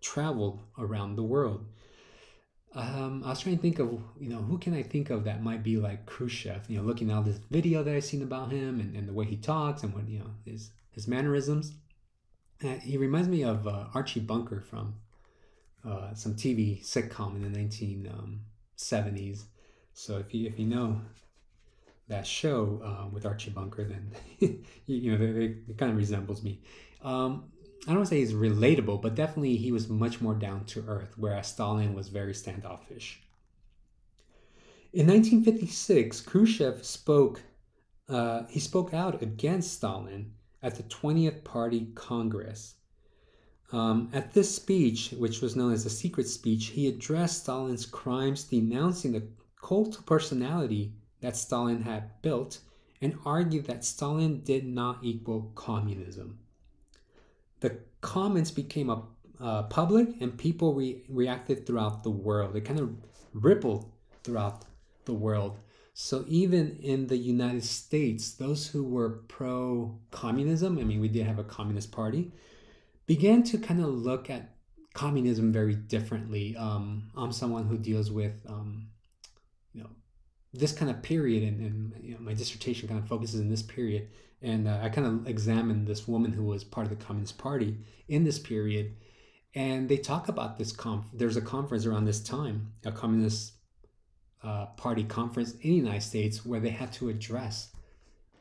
traveled around the world. Um, I was trying to think of, you know, who can I think of that might be like Khrushchev? You know, looking at all this video that I've seen about him and, and the way he talks and what, you know, his, his mannerisms. Uh, he reminds me of uh, Archie Bunker from uh, some TV sitcom in the 1970s. Um, so if you, if you know that show uh, with Archie Bunker, then, you, know, it kind of resembles me. Um, I don't say he's relatable, but definitely he was much more down to earth, whereas Stalin was very standoffish. In 1956, Khrushchev spoke. Uh, he spoke out against Stalin at the 20th Party Congress. Um, at this speech, which was known as the secret speech, he addressed Stalin's crimes, denouncing the cult personality that Stalin had built, and argued that Stalin did not equal communism the comments became a uh, public and people re- reacted throughout the world. It kind of rippled throughout the world. So even in the United States, those who were pro communism, I mean, we did have a communist party, began to kind of look at communism very differently. Um, I'm someone who deals with, um, you know, this kind of period, and, and you know, my dissertation kind of focuses in this period and uh, I kind of examined this woman who was part of the Communist Party in this period, and they talk about this conf. There's a conference around this time, a Communist uh, Party conference in the United States, where they had to address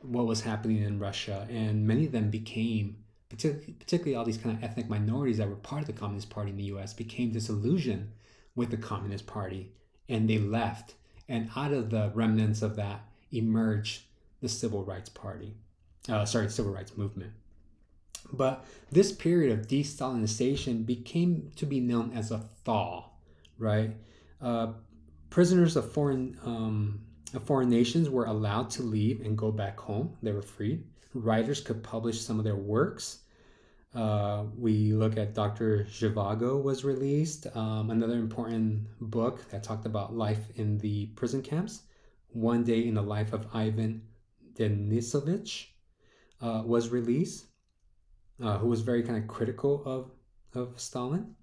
what was happening in Russia, and many of them became, particularly, particularly all these kind of ethnic minorities that were part of the Communist Party in the U.S., became disillusioned with the Communist Party, and they left. And out of the remnants of that emerged the Civil Rights Party uh, sorry, civil rights movement. But this period of de-Stalinization became to be known as a thaw, right? Uh, prisoners of foreign um, of foreign nations were allowed to leave and go back home. They were freed. Writers could publish some of their works. Uh, we look at Dr. Zhivago was released, um, another important book that talked about life in the prison camps. One Day in the Life of Ivan Denisovich uh, was released, uh, who was very kind of critical of, of Stalin.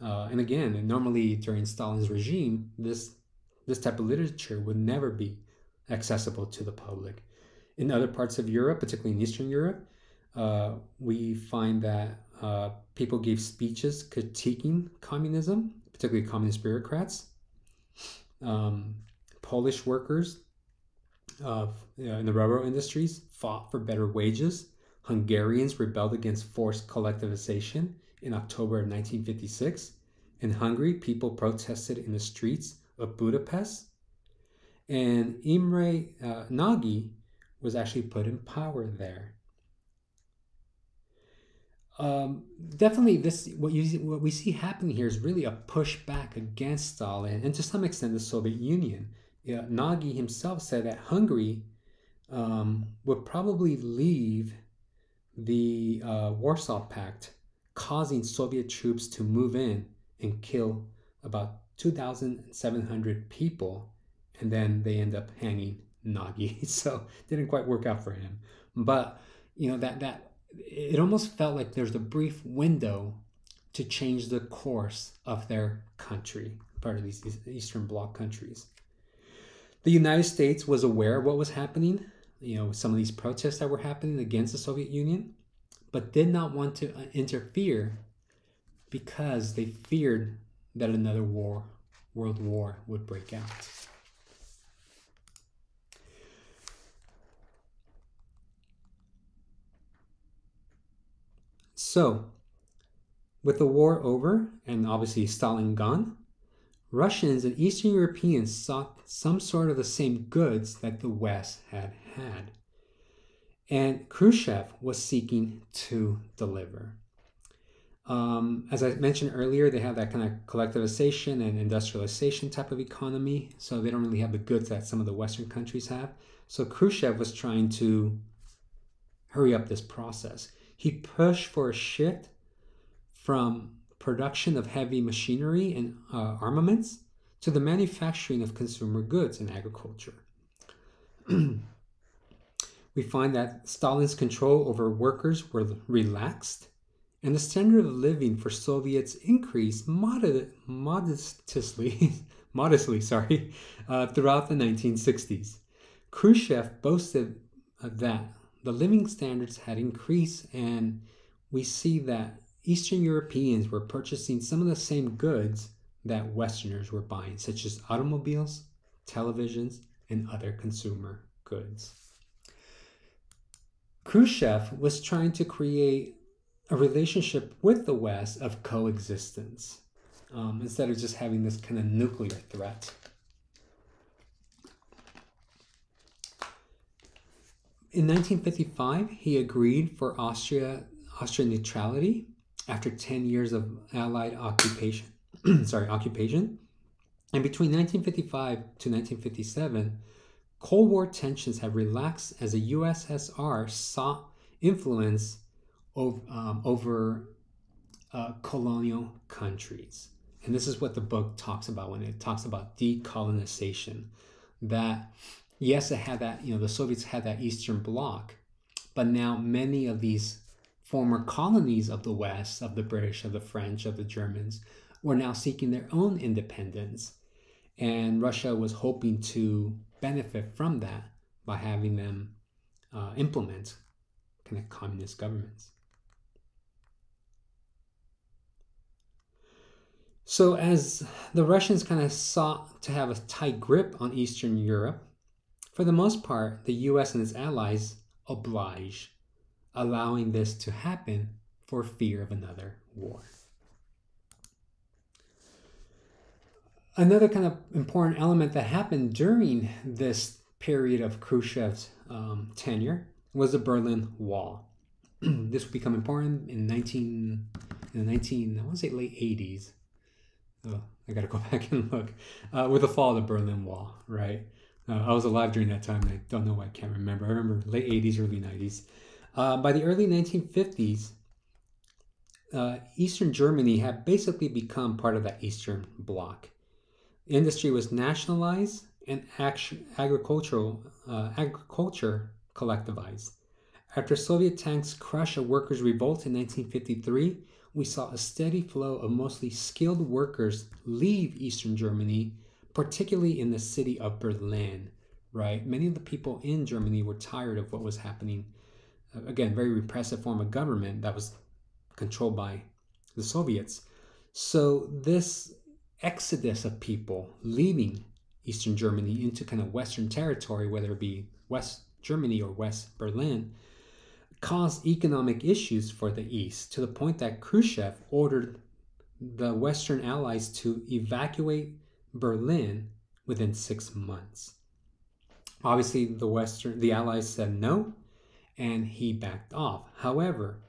Uh, and again, normally during Stalin's regime, this this type of literature would never be accessible to the public. In other parts of Europe, particularly in Eastern Europe, uh, we find that uh, people gave speeches critiquing communism, particularly communist bureaucrats. Um, Polish workers of uh, in the railroad industries fought for better wages. Hungarians rebelled against forced collectivization in October of 1956. In Hungary, people protested in the streets of Budapest. And Imre uh, Nagy was actually put in power there. Um, definitely, this what you what we see happening here is really a pushback against Stalin and to some extent the Soviet Union yeah, Nagy himself said that Hungary um, would probably leave the uh, Warsaw Pact, causing Soviet troops to move in and kill about 2,700 people, and then they end up hanging Nagy. So didn't quite work out for him. But you know that that it almost felt like there's a brief window to change the course of their country, part of these Eastern Bloc countries. The United States was aware of what was happening, you know, some of these protests that were happening against the Soviet Union, but did not want to uh, interfere because they feared that another war, world war, would break out. So, with the war over and obviously Stalin gone, Russians and Eastern Europeans sought some sort of the same goods that the West had had. And Khrushchev was seeking to deliver. Um, as I mentioned earlier, they have that kind of collectivization and industrialization type of economy, so they don't really have the goods that some of the Western countries have. So Khrushchev was trying to hurry up this process. He pushed for a shift from production of heavy machinery and uh, armaments to the manufacturing of consumer goods and agriculture. we find that Stalin's control over workers were relaxed and the standard of living for Soviets increased mod- modestly, modestly sorry, uh, throughout the 1960s. Khrushchev boasted that the living standards had increased, and we see that Eastern Europeans were purchasing some of the same goods that Westerners were buying, such as automobiles, televisions, and other consumer goods. Khrushchev was trying to create a relationship with the West of coexistence um, instead of just having this kind of nuclear threat. In 1955, he agreed for Austria Austrian neutrality after 10 years of Allied occupation. sorry, occupation. And between 1955 to 1957, Cold War tensions have relaxed as the USSR sought influence over, um, over uh, colonial countries. And this is what the book talks about when it talks about decolonization. That, yes, it had that, you know, the Soviets had that Eastern Bloc, but now many of these former colonies of the West, of the British, of the French, of the Germans, were now seeking their own independence. And Russia was hoping to benefit from that by having them uh, implement kind of communist governments. So, as the Russians kind of sought to have a tight grip on Eastern Europe, for the most part, the US and its allies oblige, allowing this to happen for fear of another war. Another kind of important element that happened during this period of Khrushchev's um, tenure was the Berlin Wall. this would become important in 19 in the 19 I want to say late 80s. Oh, I got to go back and look uh, with the fall of the Berlin Wall, right? Uh, I was alive during that time. I don't know why I can't remember. I remember late 80s, early 90s. Uh, by the early 1950s, uh, Eastern Germany had basically become part of that Eastern Bloc industry was nationalized and agricultural uh, agriculture collectivized. After Soviet tanks crushed a workers' revolt in 1953, we saw a steady flow of mostly skilled workers leave Eastern Germany, particularly in the city of Berlin. Right, many of the people in Germany were tired of what was happening. Again, very repressive form of government that was controlled by the Soviets. So this exodus of people leaving Eastern Germany into kind of Western territory, whether it be West Germany or West Berlin, caused economic issues for the East to the point that Khrushchev ordered the Western allies to evacuate Berlin within six months. Obviously, the Western the Allies said no, and he backed off. However,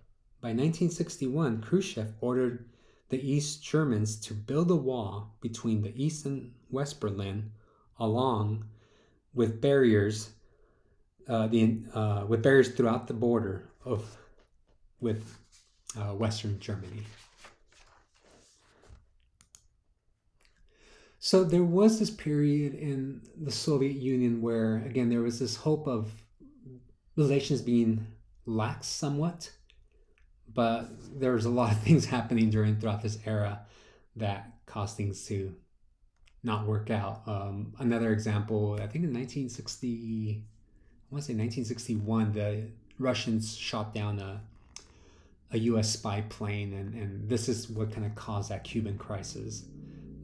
by 1961, Khrushchev ordered the East Germans to build a wall between the East and West Berlin, along with barriers, uh, the uh, with barriers throughout the border of with uh, Western Germany. So there was this period in the Soviet Union where, again, there was this hope of relations being lax somewhat but there's a lot of things happening during throughout this era that caused things to not work out. Um, another example, I think in 1960, I want to say 1961, the Russians shot down a a U.S. spy plane, and, and this is what kind of caused that Cuban crisis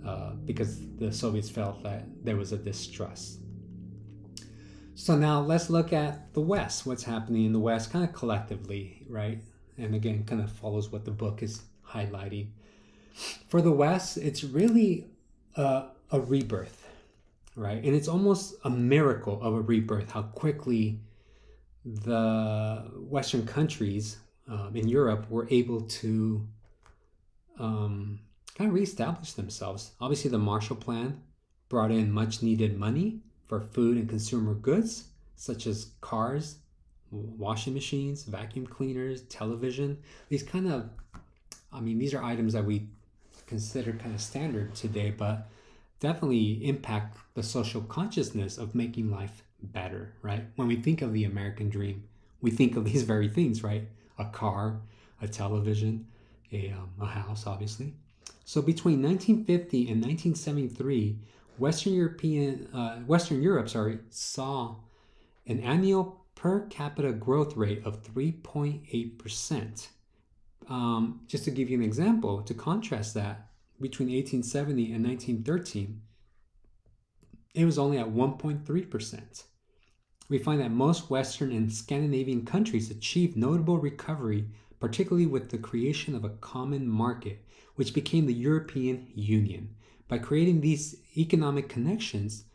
uh, because the Soviets felt that there was a distrust. So now let's look at the West. What's happening in the West, kind of collectively, right? and again kind of follows what the book is highlighting. For the West, it's really a, a rebirth, right? And it's almost a miracle of a rebirth how quickly the Western countries um, in Europe were able to um, kind of reestablish themselves. Obviously, the Marshall Plan brought in much needed money for food and consumer goods, such as cars washing machines, vacuum cleaners, television, these kind of I mean, these are items that we consider kind of standard today, but definitely impact the social consciousness of making life better, right? When we think of the American dream, we think of these very things, right? A car, a television, a, um, a house, obviously. So between 1950 and 1973, Western European, uh, Western Europe, sorry, saw an annual per capita growth rate of 3.8%. Um, just to give you an example, to contrast that, between 1870 and 1913, it was only at 1.3%. We find that most Western and Scandinavian countries achieved notable recovery, particularly with the creation of a common market, which became the European Union. By creating these economic connections,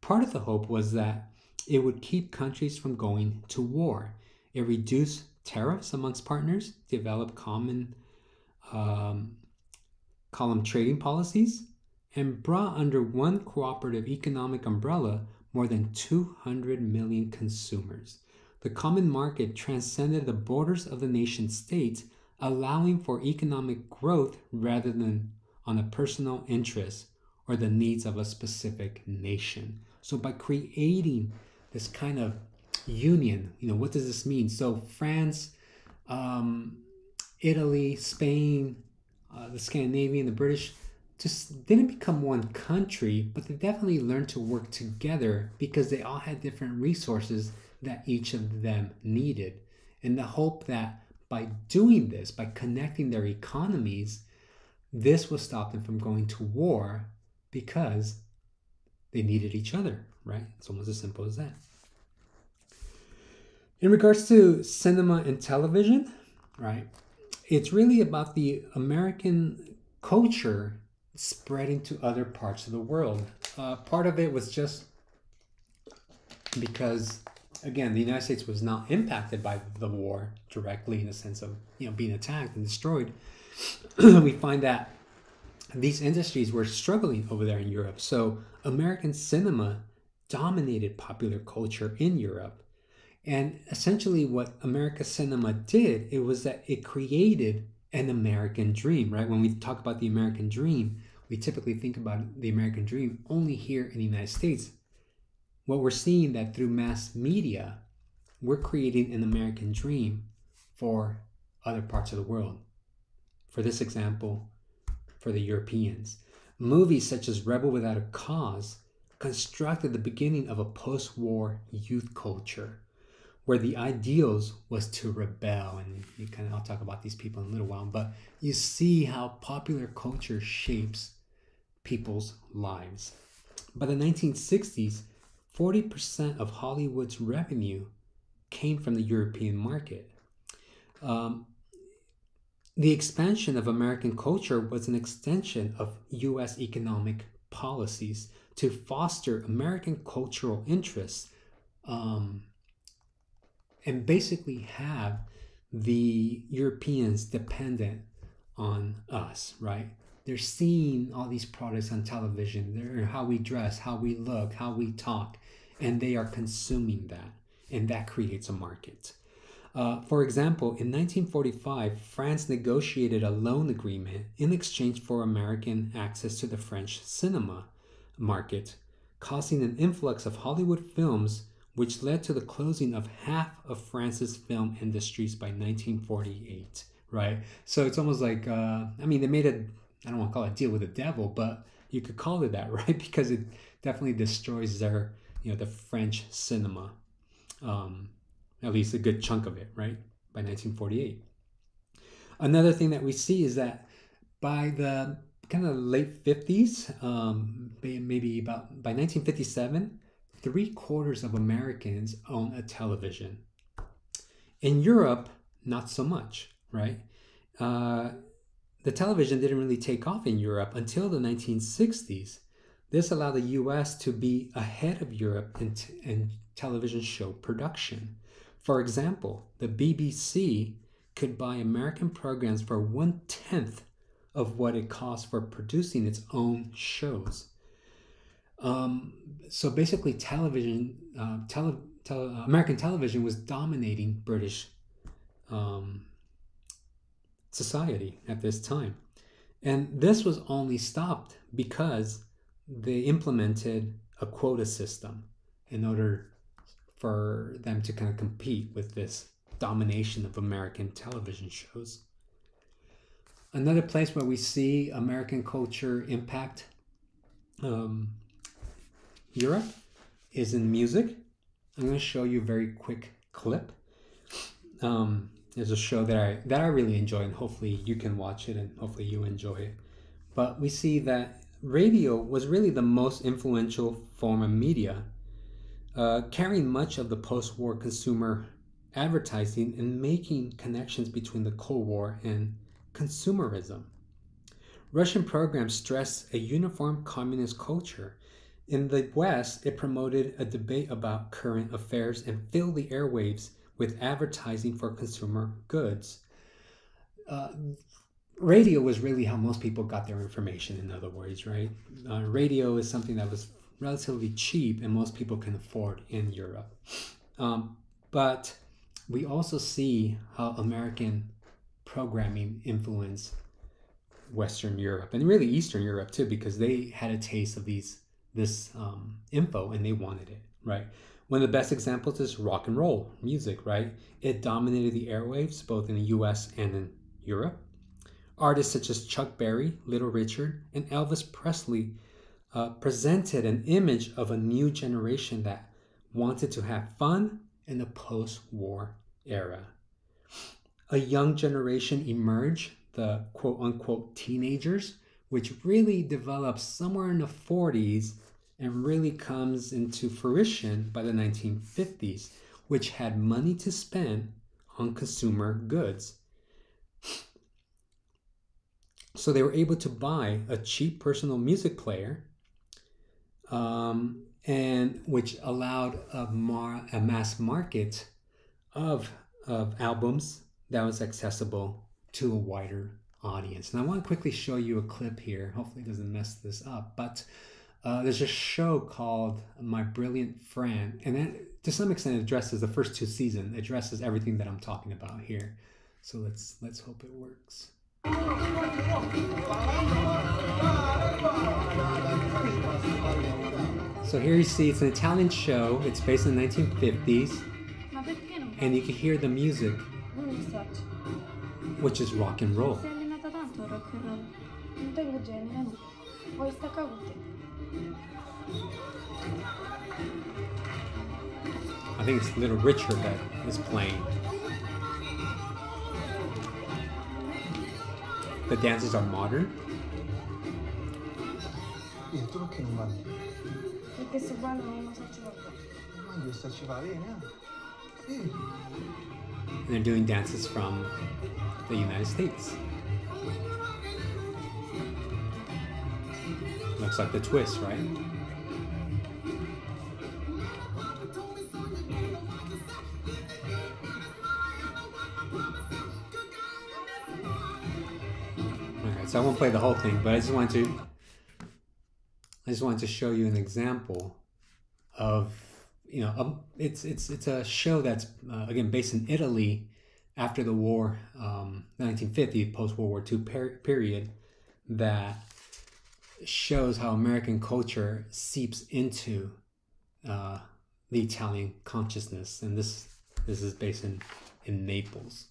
part of the hope was that it would keep countries from going to war. It reduced tariffs amongst partners, developed common um, column trading policies, and brought under one cooperative economic umbrella more than 200 million consumers. The common market transcended the borders of the nation states, allowing for economic growth rather than on a personal interest or the needs of a specific nation. So by creating this kind of union, you know, what does this mean? So France, um, Italy, Spain, uh, the Scandinavian, the British, just didn't become one country, but they definitely learned to work together because they all had different resources that each of them needed. In the hope that by doing this, by connecting their economies, this will stop them from going to war because they needed each other, right? It's almost as simple as that. In regards to cinema and television, right, it's really about the American culture spreading to other parts of the world. Uh, part of it was just because, again, the United States was not impacted by the war directly in the sense of you know being attacked and destroyed. we find that these industries were struggling over there in Europe. So American cinema dominated popular culture in Europe. And essentially what America cinema did, it was that it created an American dream, right? When we talk about the American dream, we typically think about the American dream only here in the United States. What we're seeing that through mass media, we're creating an American dream for other parts of the world. For this example, for the Europeans. Movies such as Rebel Without a Cause constructed the beginning of a post war youth culture where the ideals was to rebel. And you kind of, I'll talk about these people in a little while, but you see how popular culture shapes people's lives. By the 1960s, 40% of Hollywood's revenue came from the European market. Um, the expansion of American culture was an extension of US economic policies to foster American cultural interests um, and basically have the Europeans dependent on us, right? They're seeing all these products on television, they're how we dress, how we look, how we talk, and they are consuming that, and that creates a market. Uh, for example, in 1945, France negotiated a loan agreement in exchange for American access to the French cinema market, causing an influx of Hollywood films, which led to the closing of half of France's film industries by 1948. Right? So it's almost like, uh, I mean, they made a, I don't want to call it a deal with the devil, but you could call it that, right? Because it definitely destroys their, you know, the French cinema. Um, at least a good chunk of it, right? By 1948. Another thing that we see is that by the kind of late 50s, um, maybe about by 1957, three quarters of Americans own a television. In Europe, not so much, right? Uh, the television didn't really take off in Europe until the 1960s. This allowed the US to be ahead of Europe in, in television show production. For example, the BBC could buy American programs for one tenth of what it costs for producing its own shows. Um, so basically, television, uh, tele, tele, American television was dominating British um, society at this time. And this was only stopped because they implemented a quota system in order for them to kind of compete with this domination of American television shows. Another place where we see American culture impact um, Europe is in music. I'm going to show you a very quick clip. Um, there's a show that I that I really enjoy, and hopefully you can watch it, and hopefully you enjoy it. But we see that radio was really the most influential form of media, uh, carrying much of the post-war consumer advertising and making connections between the Cold War and consumerism. Russian programs stress a uniform communist culture. In the West, it promoted a debate about current affairs and filled the airwaves with advertising for consumer goods. Uh, radio was really how most people got their information, in other words, right? Uh, radio is something that was relatively cheap and most people can afford in Europe. Um, but we also see how American programming influenced Western Europe and really Eastern Europe too, because they had a taste of these this um, info and they wanted it, right? One of the best examples is rock and roll music, right? It dominated the airwaves both in the U.S. and in Europe. Artists such as Chuck Berry, Little Richard, and Elvis Presley uh, presented an image of a new generation that wanted to have fun in the post-war era. A young generation emerged the quote unquote teenagers, which really develops somewhere in the 40s and really comes into fruition by the 1950s, which had money to spend on consumer goods. So they were able to buy a cheap personal music player, um, and which allowed a, mar- a mass market of, of albums that was accessible to a wider audience. And I want to quickly show you a clip here. Hopefully, it doesn't mess this up. But uh, there's a show called My Brilliant Friend, and that, to some extent, addresses the first two seasons. Addresses everything that I'm talking about here. So let's let's hope it works. So here you see it's an Italian show. It's based in the 1950s, and you can hear the music which is rock and roll. I think it's a Little Richard that is playing. The dances are modern. And they're doing dances from the United States. Looks like the twist, right? Alright, so I won't play the whole thing, but I just wanted to I just wanted to show you an example of you know it's it's it's a show that's uh, again based in Italy after the war, um, 1950, post World War II per- period, that shows how American culture seeps into uh, the Italian consciousness, and this this is based in in Naples.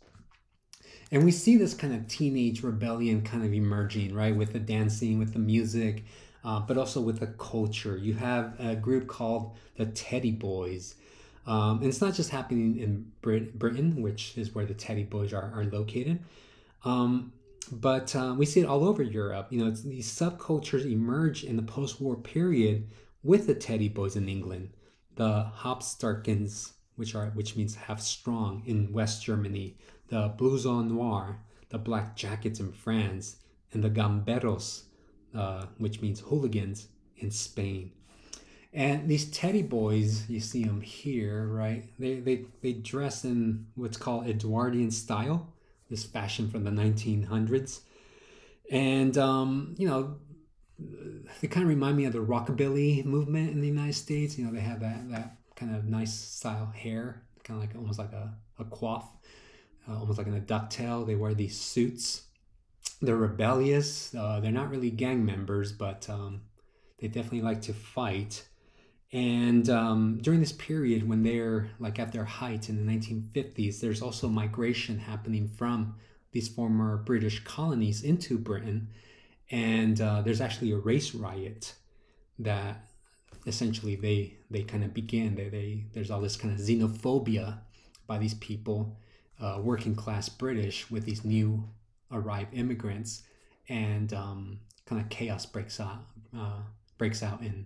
And we see this kind of teenage rebellion kind of emerging, right, with the dancing, with the music, uh, but also with the culture. You have a group called the Teddy Boys, um, and it's not just happening in Brit- Britain, which is where the Teddy Boys are, are located. Um, but uh, we see it all over Europe. You know, these subcultures emerge in the post-war period with the Teddy Boys in England, the Hopstarkins, which are which means half strong in West Germany, the Blouson Noir, the Black Jackets in France, and the Gamberros, uh, which means hooligans in Spain. And these teddy boys, you see them here, right? They, they, they dress in what's called Edwardian style, this fashion from the 1900s. And, um, you know, they kind of remind me of the rockabilly movement in the United States. You know, they have that, that kind of nice style hair, kind of like almost like a, a coif. uh, almost like in a ducktail. They wear these suits. They're rebellious. Uh, they're not really gang members, but um, they definitely like to fight. And um, during this period, when they're like at their height in the 1950s, there's also migration happening from these former British colonies into Britain. And uh, there's actually a race riot that essentially they they kind of begin. They, they there's all this kind of xenophobia by these people, uh, working class British with these new arrived immigrants, and um, kind of chaos breaks out uh, breaks out in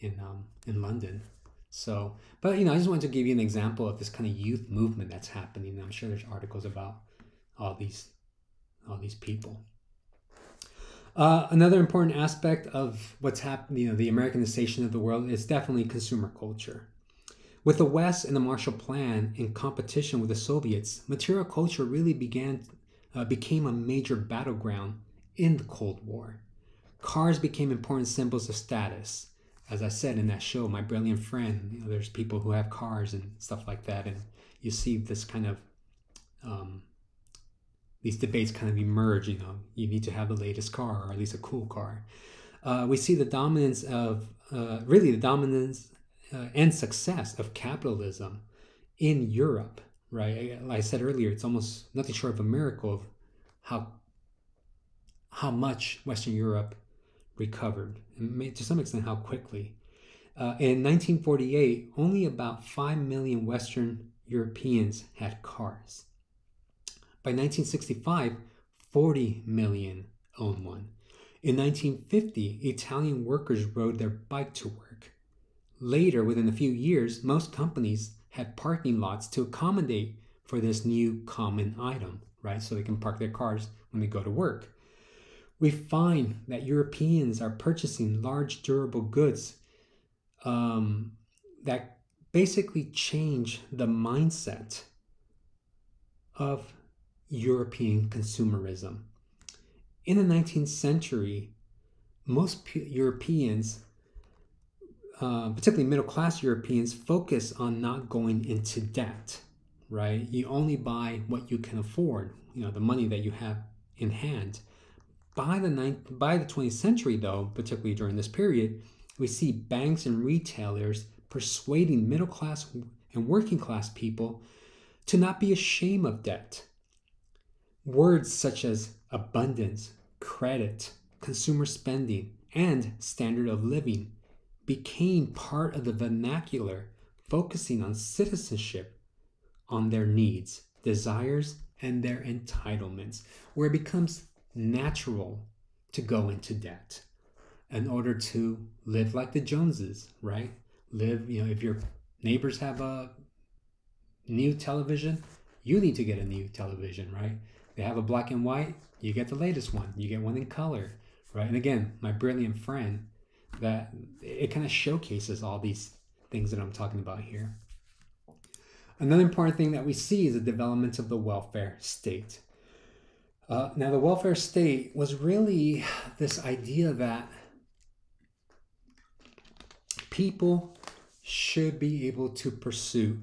in um, in London. So, but you know, I just wanted to give you an example of this kind of youth movement that's happening. I'm sure there's articles about all these all these people. Uh, another important aspect of what's happening, you know, the Americanization of the world is definitely consumer culture. With the West and the Marshall Plan in competition with the Soviets, material culture really began uh, became a major battleground in the Cold War. Cars became important symbols of status as I said in that show, my brilliant friend, you know, there's people who have cars and stuff like that, and you see this kind of um, these debates kind of emerge. You know, you need to have the latest car or at least a cool car. Uh, we see the dominance of uh, really the dominance uh, and success of capitalism in Europe. Right, like I said earlier, it's almost nothing short of a miracle of how how much Western Europe recovered, and to some extent, how quickly. Uh, in 1948, only about 5 million Western Europeans had cars. By 1965, 40 million owned one. In 1950, Italian workers rode their bike to work. Later, within a few years, most companies had parking lots to accommodate for this new common item, right? So they can park their cars when they go to work we find that Europeans are purchasing large durable goods um, that basically change the mindset of European consumerism. In the 19th century, most Europeans, uh, particularly middle class Europeans, focus on not going into debt, right? You only buy what you can afford, you know, the money that you have in hand. By the ninth, by the 20th century, though, particularly during this period, we see banks and retailers persuading middle class and working class people to not be ashamed of debt. Words such as abundance, credit, consumer spending, and standard of living became part of the vernacular, focusing on citizenship, on their needs, desires, and their entitlements, where it becomes natural to go into debt in order to live like the Joneses, right? Live, you know, if your neighbors have a new television, you need to get a new television, right? They have a black and white, you get the latest one. You get one in color, right? And again, my brilliant friend, that it kind of showcases all these things that I'm talking about here. Another important thing that we see is the development of the welfare state. Uh, now, the welfare state was really this idea that people should be able to pursue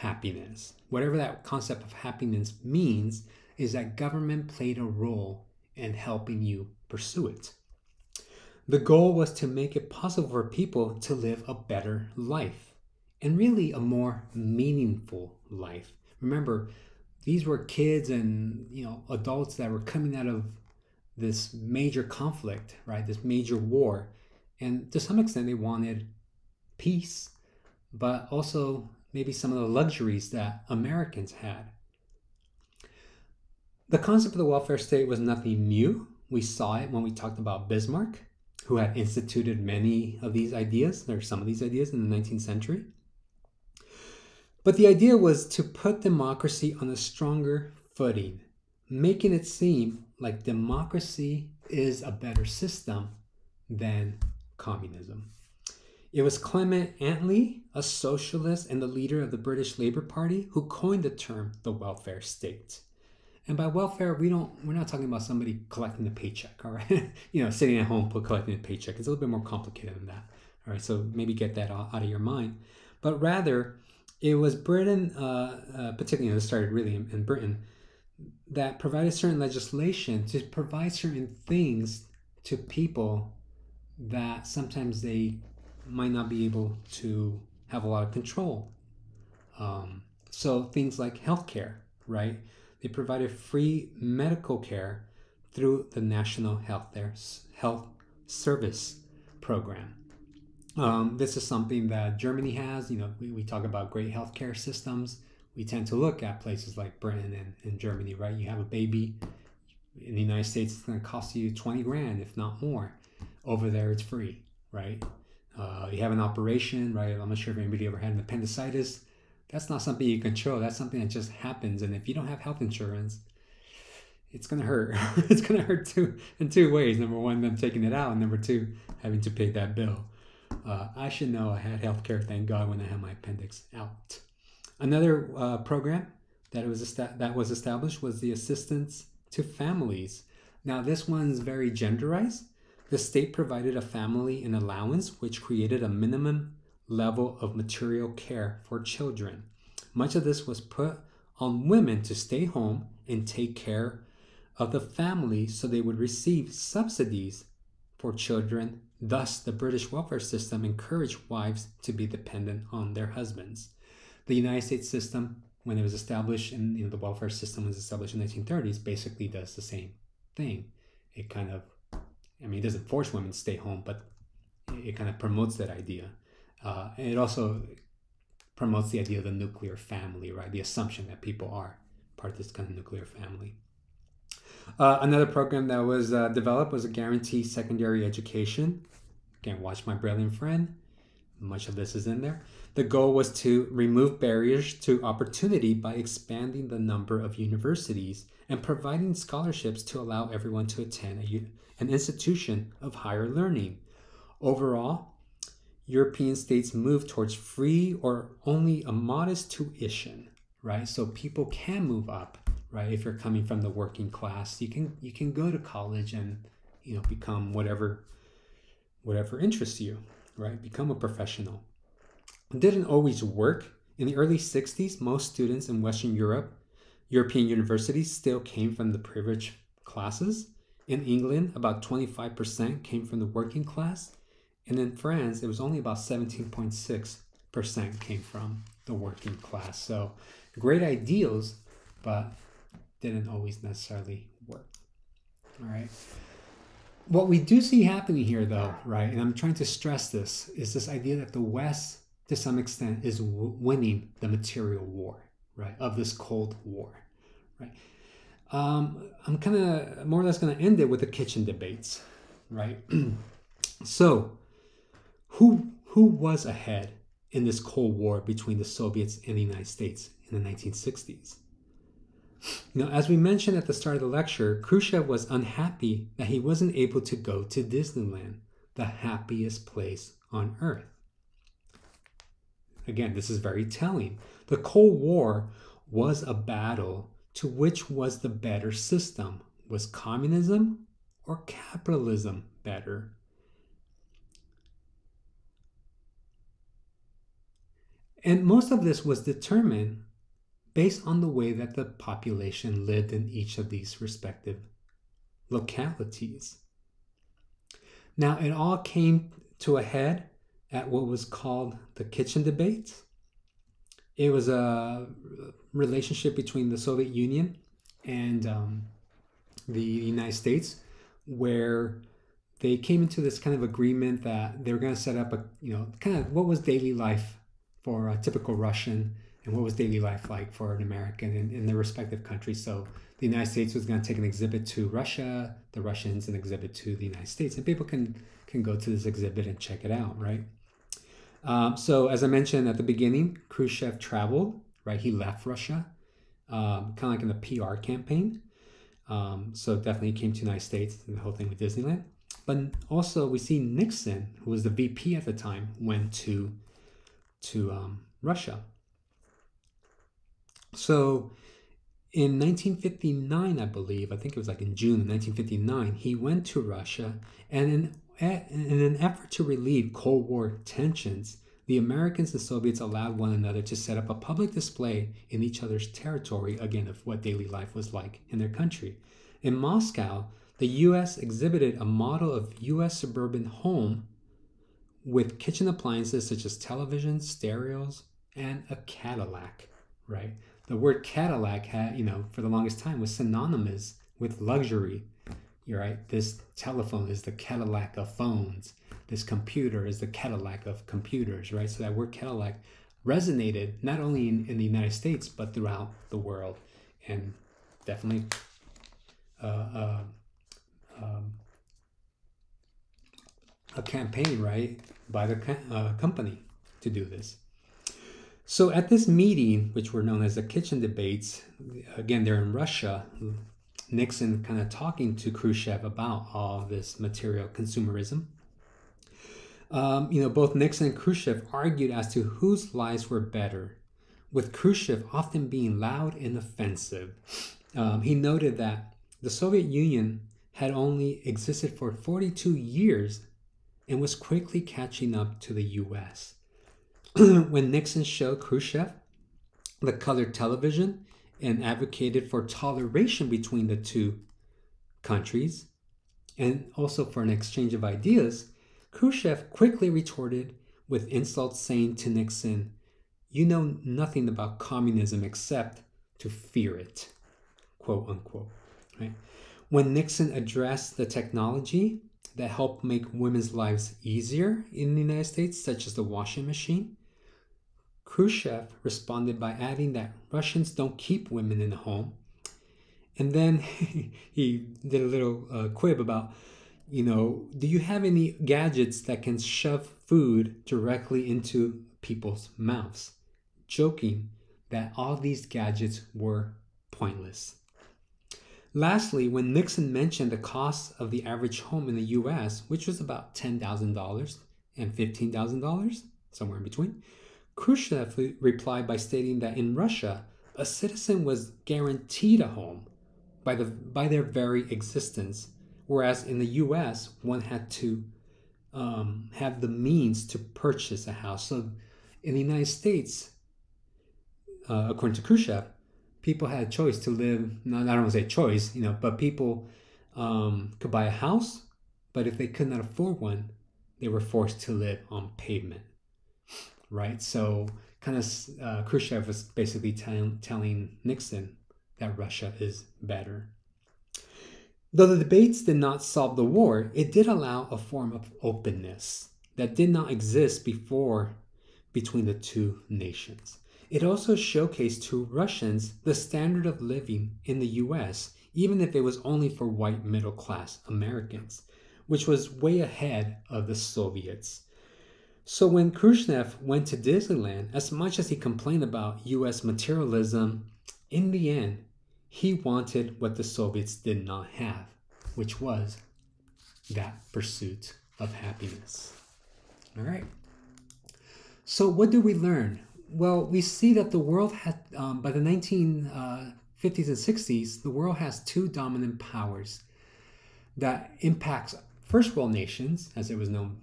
happiness. Whatever that concept of happiness means, is that government played a role in helping you pursue it. The goal was to make it possible for people to live a better life and really a more meaningful life. Remember, these were kids and you know adults that were coming out of this major conflict right this major war and to some extent they wanted peace but also maybe some of the luxuries that americans had. The concept of the welfare state was nothing new. We saw it when we talked about bismarck who had instituted many of these ideas or some of these ideas in the 19th century but the idea was to put democracy on a stronger footing, making it seem like democracy is a better system than communism. It was Clement Attlee, a socialist and the leader of the British Labour Party, who coined the term the welfare state. And by welfare, we don't we're not talking about somebody collecting a paycheck, all right? you know, sitting at home collecting a paycheck. It's a little bit more complicated than that. All right, so maybe get that out of your mind. But rather, it was Britain, uh, uh, particularly, it started really in, in Britain, that provided certain legislation to provide certain things to people that sometimes they might not be able to have a lot of control. Um, so things like healthcare, right? They provided free medical care through the National Health, Health Service Program. Um, this is something that Germany has. You know, we, we talk about great healthcare systems. We tend to look at places like Britain and, and Germany, right? You have a baby in the United States, it's going to cost you 20 grand, if not more. Over there, it's free, right? Uh, you have an operation, right? I'm not sure if anybody ever had an appendicitis. That's not something you control. That's something that just happens. And if you don't have health insurance, it's gonna hurt. it's gonna hurt two in two ways. Number one, them taking it out, and number two, having to pay that bill. Uh, I should know I had health care, thank God, when I had my appendix out. Another uh, program that was that was established was the assistance to families. Now this one's very genderized. The state provided a family an allowance which created a minimum level of material care for children. Much of this was put on women to stay home and take care of the family so they would receive subsidies for children. Thus, the British welfare system encouraged wives to be dependent on their husbands. The United States system, when it was established and you know, the welfare system was established in the 1930s, basically does the same thing. It kind of I mean, it doesn't force women to stay home, but it kind of promotes that idea. Uh, and it also promotes the idea of the nuclear family, right? The assumption that people are part of this kind of nuclear family. Uh, another program that was uh, developed was a guaranteed secondary education. Again, watch my brilliant friend. Much of this is in there. The goal was to remove barriers to opportunity by expanding the number of universities and providing scholarships to allow everyone to attend a, an institution of higher learning. Overall, European states move towards free or only a modest tuition, right? So people can move up, right? If you're coming from the working class, you can you can go to college and you know become whatever whatever interests you, right? Become a professional. It didn't always work. In the early 60s, most students in Western Europe, European universities still came from the privileged classes. In England, about 25% came from the working class. And in France, it was only about 17.6% came from the working class. So great ideals, but didn't always necessarily work. All right. What we do see happening here, though, right, and I'm trying to stress this, is this idea that the West, to some extent, is winning the material war, right, of this Cold War, right? Um, I'm kind of more or less going to end it with the kitchen debates, right? so, who who was ahead in this Cold War between the Soviets and the United States in the 1960s? You know, as we mentioned at the start of the lecture, Khrushchev was unhappy that he wasn't able to go to Disneyland, the happiest place on earth. Again, this is very telling. The Cold War was a battle to which was the better system? Was communism or capitalism better? And most of this was determined based on the way that the population lived in each of these respective localities. Now, it all came to a head at what was called the kitchen debate. It was a relationship between the Soviet Union and um, the United States, where they came into this kind of agreement that they were going to set up a, you know, kind of what was daily life for a typical Russian and what was daily life like for an American in, in their respective countries. So the United States was going to take an exhibit to Russia, the Russians an exhibit to the United States, and people can can go to this exhibit and check it out, right? Um, so as I mentioned at the beginning, Khrushchev traveled right? He left Russia, um, kind of like in the PR campaign. Um, so definitely came to the United States and the whole thing with Disneyland. But also we see Nixon, who was the VP at the time, went to to um, Russia. So in 1959, I believe, I think it was like in June 1959, he went to Russia and in, in an effort to relieve Cold War tensions, the Americans and Soviets allowed one another to set up a public display in each other's territory, again, of what daily life was like in their country. In Moscow, the US exhibited a model of US suburban home with kitchen appliances such as televisions, stereos, and a Cadillac, right? The word Cadillac had, you know, for the longest time was synonymous with luxury. Right. This telephone is the Cadillac of phones. This computer is the Cadillac of computers, right? So that word Cadillac resonated not only in, in the United States but throughout the world, and definitely uh, uh, um, a campaign, right, by the uh, company to do this. So at this meeting, which were known as the kitchen debates, again, they're in Russia, Nixon kind of talking to Khrushchev about all this material consumerism. Um, you know, both Nixon and Khrushchev argued as to whose lives were better, with Khrushchev often being loud and offensive. Um, he noted that the Soviet Union had only existed for 42 years and was quickly catching up to the US. when Nixon showed Khrushchev the colored television and advocated for toleration between the two countries and also for an exchange of ideas, Khrushchev quickly retorted with insults saying to Nixon, You know nothing about communism except to fear it, quote unquote. Right? When Nixon addressed the technology that helped make women's lives easier in the United States, such as the washing machine, Khrushchev responded by adding that Russians don't keep women in the home. And then he did a little uh, quib about, you know, do you have any gadgets that can shove food directly into people's mouths? Joking that all these gadgets were pointless. Lastly, when Nixon mentioned the cost of the average home in the US, which was about $10,000 and $15,000, somewhere in between, Khrushchev replied by stating that in Russia, a citizen was guaranteed a home by, the, by their very existence, whereas in the US, one had to um, have the means to purchase a house. So in the United States, uh, according to Khrushchev, people had a choice to live. Not, I don't want to say choice, you know, but people um, could buy a house, but if they could not afford one, they were forced to live on pavement, right? So, kind of, uh, Khrushchev was basically t- telling Nixon that Russia is better. Though the debates did not solve the war, it did allow a form of openness that did not exist before between the two nations. It also showcased to Russians the standard of living in the US, even if it was only for white middle class Americans, which was way ahead of the Soviets. So when Khrushchev went to Disneyland, as much as he complained about US materialism, in the end, he wanted what the Soviets did not have, which was that pursuit of happiness. All right. So, what do we learn well, we see that the world had, um, by the 1950s uh, and 60s, the world has two dominant powers that impacts first world nations, as it was known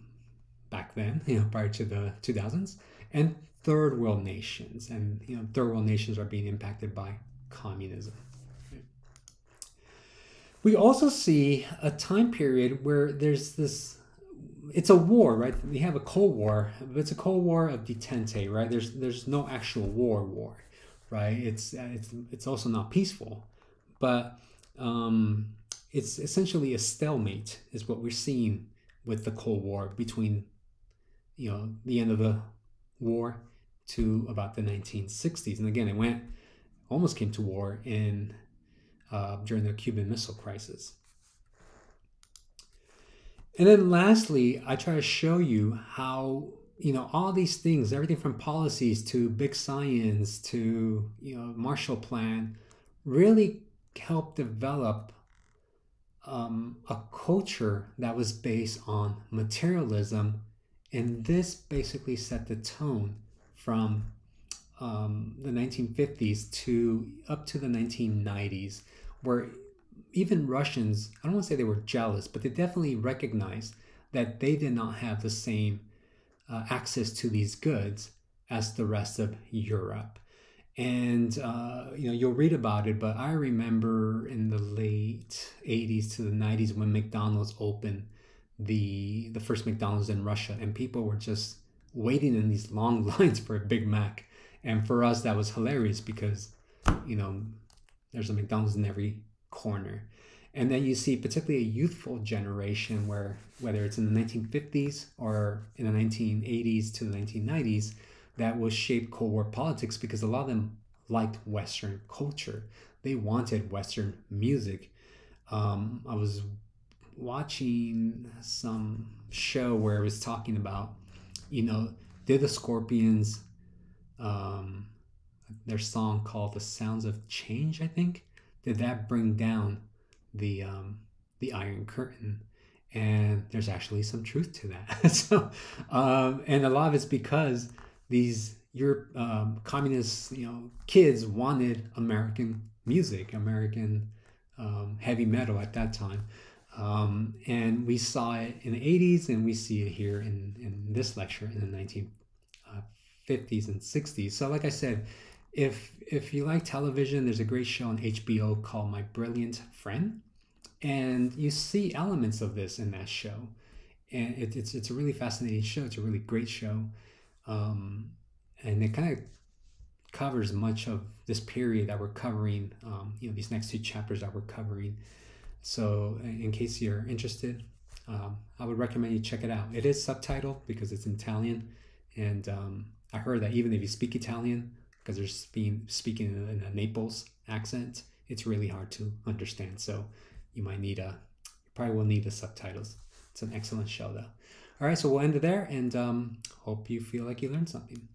back then, you know, prior to the 2000s, and third world nations. And, you know, third world nations are being impacted by communism. We also see a time period where there's this it's a war, right? We have a Cold War, but it's a Cold War of detente, right? There's there's no actual war, war, right? It's it's it's also not peaceful, but um, it's essentially a stalemate, is what we're seeing with the Cold War between, you know, the end of the war to about the 1960s, and again, it went almost came to war in uh, during the Cuban Missile Crisis. And then lastly, I try to show you how, you know, all these things, everything from policies to big science to, you know, Marshall Plan, really help develop um, a culture that was based on materialism. And this basically set the tone from um, the 1950s to up to the 1990s, where even Russians, I don't want to say they were jealous, but they definitely recognized that they did not have the same uh, access to these goods as the rest of Europe. And uh, you know you'll read about it, but I remember in the late '80s to the '90s when McDonald's opened the the first McDonald's in Russia, and people were just waiting in these long lines for a Big Mac. And for us, that was hilarious because you know there's a McDonald's in every corner. And then you see particularly a youthful generation where whether it's in the 1950s or in the 1980s to the 1990s, that will shape Cold War politics because a lot of them liked Western culture. They wanted Western music. Um, I was watching some show where it was talking about, you know, did the Scorpions, um, their song called "The Sounds of Change," I think, did that bring down the um, the Iron Curtain? And there's actually some truth to that. so, um, and a lot of it's because these your um, communist, you know, kids wanted American music, American um, heavy metal at that time. Um, and we saw it in the 80s and we see it here in, in this lecture in the 1950s uh, and 60s. So like I said, if if you like television, there's a great show on HBO called My Brilliant Friend. And you see elements of this in that show. And it, it's, it's a really fascinating show. It's a really great show. Um, and it kind of covers much of this period that we're covering, um, you know, these next two chapters that we're covering. So, in case you're interested, um, I would recommend you check it out. It is subtitled because it's in Italian, and um, I heard that even if you speak Italian, because they're being speaking in a Naples accent, it's really hard to understand. So, you might need a, you probably will need the subtitles. It's an excellent show, though. All right, so we'll end it there, and um, hope you feel like you learned something.